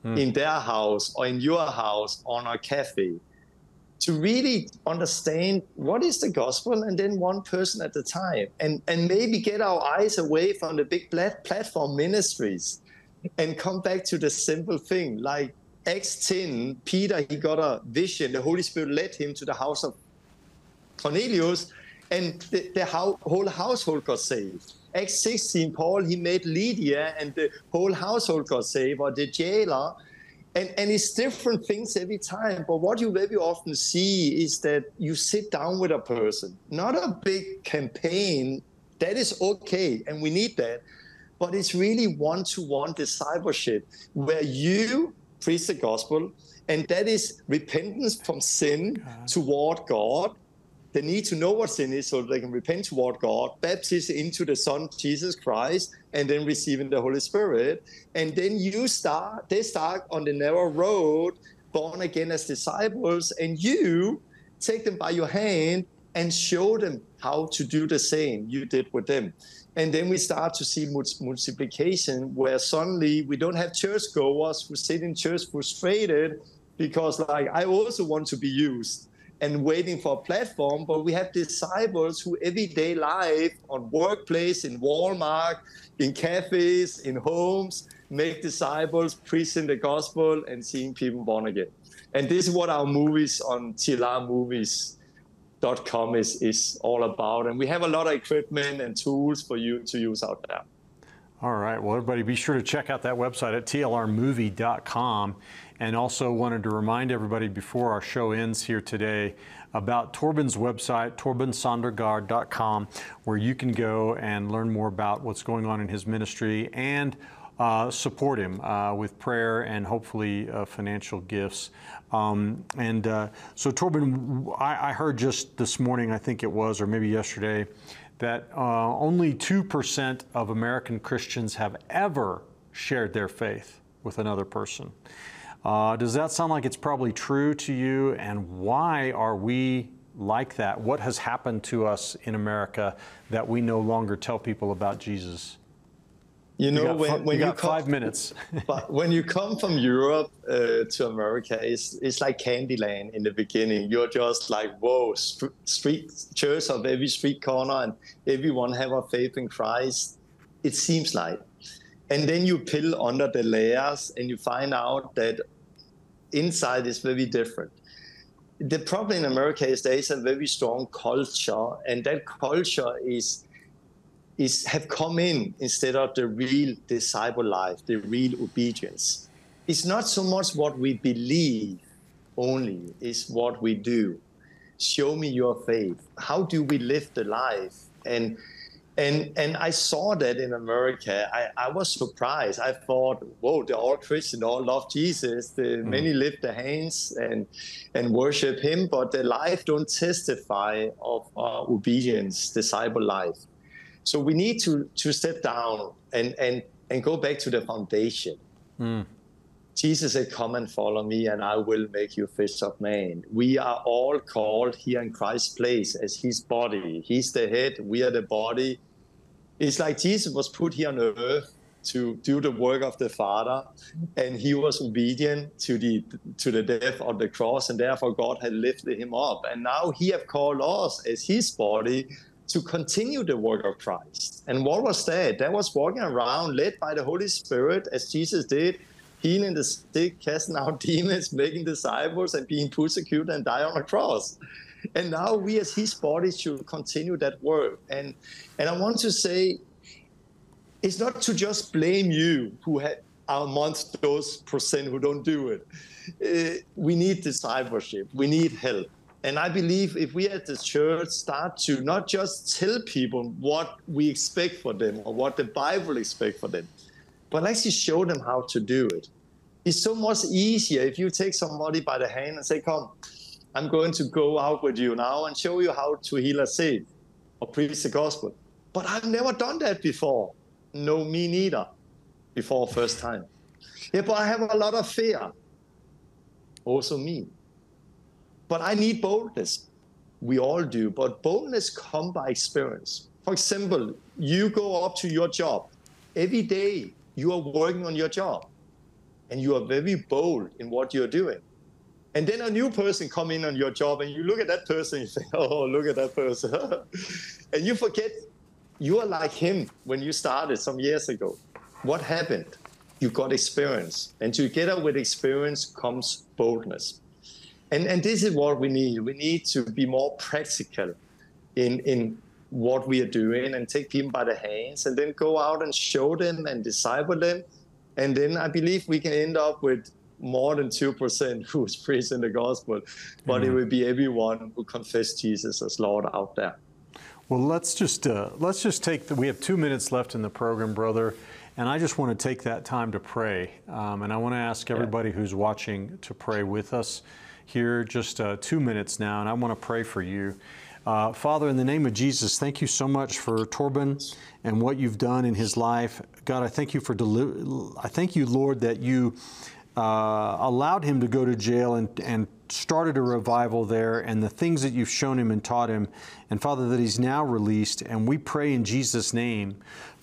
mm. in their house or in your house on a cafe to really understand what is the gospel and then one person at a time and, and maybe get our eyes away from the big platform ministries and come back to the simple thing like Acts 10, Peter, he got a vision. The Holy Spirit led him to the house of Cornelius, and the, the whole household got saved. Acts 16, Paul, he made Lydia, and the whole household got saved, or the jailer. And, and it's different things every time. But what you very often see is that you sit down with a person, not a big campaign. That is okay, and we need that. But it's really one to one discipleship where you preach the gospel, and that is repentance from sin God. toward God. They need to know what sin is so they can repent toward God, baptize into the Son Jesus Christ, and then receiving the Holy Spirit. And then you start, they start on the narrow road, born again as disciples, and you take them by your hand and show them how to do the same you did with them. And then we start to see multiplication where suddenly we don't have churchgoers who sit in church frustrated because, like, I also want to be used and waiting for a platform, but we have disciples who everyday life on workplace, in Walmart, in cafes, in homes, make disciples, preaching the gospel and seeing people born again. And this is what our movies on TLR movies is, is all about. And we have a lot of equipment and tools for you to use out there. All right. Well, everybody be sure to check out that website at tlrmovie.com. And also wanted to remind everybody before our show ends here today about Torben's website, torbensondergaard.com, where you can go and learn more about what's going on in his ministry and uh, support him uh, with prayer and hopefully uh, financial gifts. Um, and uh, so, Torben, I, I, heard just this morning, I think it was, or maybe yesterday, that uh, only 2% of American Christians have ever shared their faith with another person. Uh, does that sound like it's probably true to you? And why are we like that? What has happened to us in America that we no longer tell people about Jesus? You know, you when, when you, you come, five minutes. but when you come from Europe uh, to America, it's it's like Candyland in the beginning. You're just like, whoa, street church of every street corner, and everyone have a faith in Christ. It seems like, and then you peel under the layers, and you find out that inside is very different. The problem in America is there is a very strong culture, and that culture is is have come in instead of the real disciple life, the real obedience. It's not so much what we believe only, it's what we do. Show me your faith. How do we live the life? And and and I saw that in America. I, I was surprised. I thought, whoa, they're all Christian, all love Jesus. The, mm. Many lift their hands and and worship Him, but their life don't testify of uh, obedience, disciple life. So we need to to step down and and and go back to the foundation. Mm. Jesus said, Come and follow me, and I will make you fish of men. We are all called here in Christ's place as his body. He's the head, we are the body. It's like Jesus was put here on earth to do the work of the Father, and he was obedient to the to the death on the cross, and therefore God had lifted him up. And now he have called us as his body to continue the work of Christ. And what was that? That was walking around led by the Holy Spirit, as Jesus did, healing the sick, casting out demons, making disciples, and being persecuted and die on a cross. And now we, as His body, should continue that work. And and I want to say, it's not to just blame you who had amongst those percent who don't do it. Uh, we need discipleship. We need help. And I believe if we at the church start to not just tell people what we expect for them or what the Bible expects for them, but actually show them how to do it. It's so much easier if you take somebody by the hand and say, Come, I'm going to go out with you now and show you how to heal a sick or preach the gospel. But I've never done that before. No, me neither, before first time. Yeah, but I have a lot of fear. Also me. But I need boldness. We all do. But boldness comes by experience. For example, you go up to your job. Every day you are working on your job. And you are very bold in what you're doing. And then a new person come in on your job and you look at that person and you say, oh, look at that person. and you forget you are like him when you started some years ago. What happened? You got experience. And together with experience comes boldness. And, and this is what we need. We need to be more practical in, in what we are doing and take people by the hands and then go out and show them and disciple them. And then I believe we can end up with more than 2% who's preaching the gospel, but mm-hmm. it will be everyone who confess Jesus as Lord out there. Well, let's just uh, let's just take the, we have two minutes left in the program, brother, and I just want to take that time to pray, um, and I want to ask everybody who's watching to pray with us here just uh, two minutes now, and I want to pray for you. Uh, Father, in the name of Jesus, thank you so much for Torben and what you've done in his life. God, I thank you for deli- I thank you, Lord, that you uh, allowed him to go to jail and, and started a revival there and the things that you've shown him and taught him. And Father, that he's now released. And we pray in Jesus' name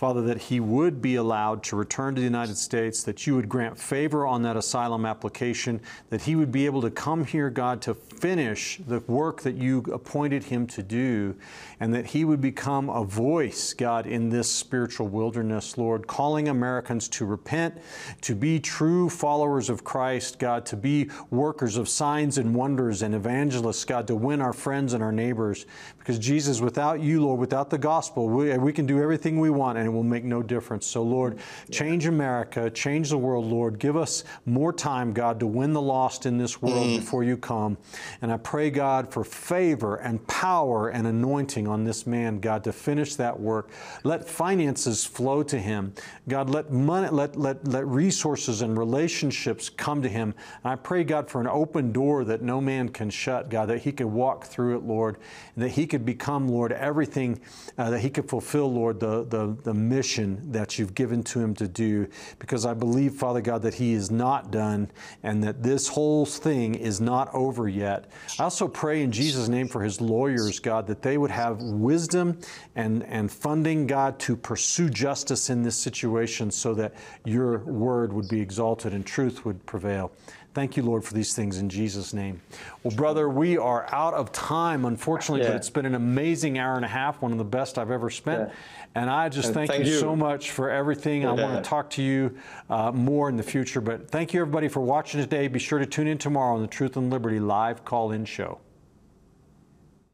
Father, that he would be allowed to return to the United States, that you would grant favor on that asylum application, that he would be able to come here, God, to finish the work that you appointed him to do, and that he would become a voice, God, in this spiritual wilderness, Lord, calling Americans to repent, to be true followers of Christ, God, to be workers of signs and wonders and evangelists, God, to win our friends and our neighbors. Because Jesus, without you, Lord, without the gospel, we, we can do everything we want and it will make no difference. So, Lord, change America, change the world, Lord. Give us more time, God, to win the lost in this world mm. before you come. And I pray, God, for favor and power and anointing on this man, God, to finish that work. Let finances flow to him. God, let money, let, let, let resources and relationships come to him. And I pray, God, for an open door that no man can shut, God, that he can walk through it, Lord, and that he could become, Lord, everything uh, that he could fulfill, Lord, the, the, the mission that you've given to him to do because I believe, Father God, that he is not done and that this whole thing is not over yet. I also pray in Jesus' name for his lawyers, God, that they would have wisdom and, and funding, God, to pursue justice in this situation so that your word would be exalted and truth would prevail. Thank you, Lord, for these things in Jesus' name. Well, brother, we are out of time, unfortunately, yeah. but it's been an amazing hour and a half, one of the best I've ever spent. Yeah. And I just thank, thank, you, you so much for everything. Yeah. I want to talk to you uh, more in the future, but thank you, everybody, for watching today. Be sure to tune in tomorrow on the Truth and Liberty live call in show.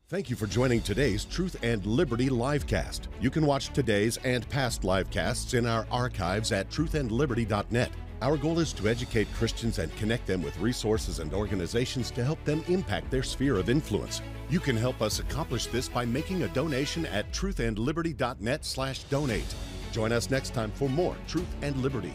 Thank you for joining today's Truth and Liberty livecast. You can watch today's and past livecasts in our archives at truthandliberty.net. Our goal is to educate Christians and connect them with resources and organizations to help them impact their sphere of influence. You can help us accomplish this by making a donation at truthandliberty.net/donate. Join us next time for more Truth and Liberty.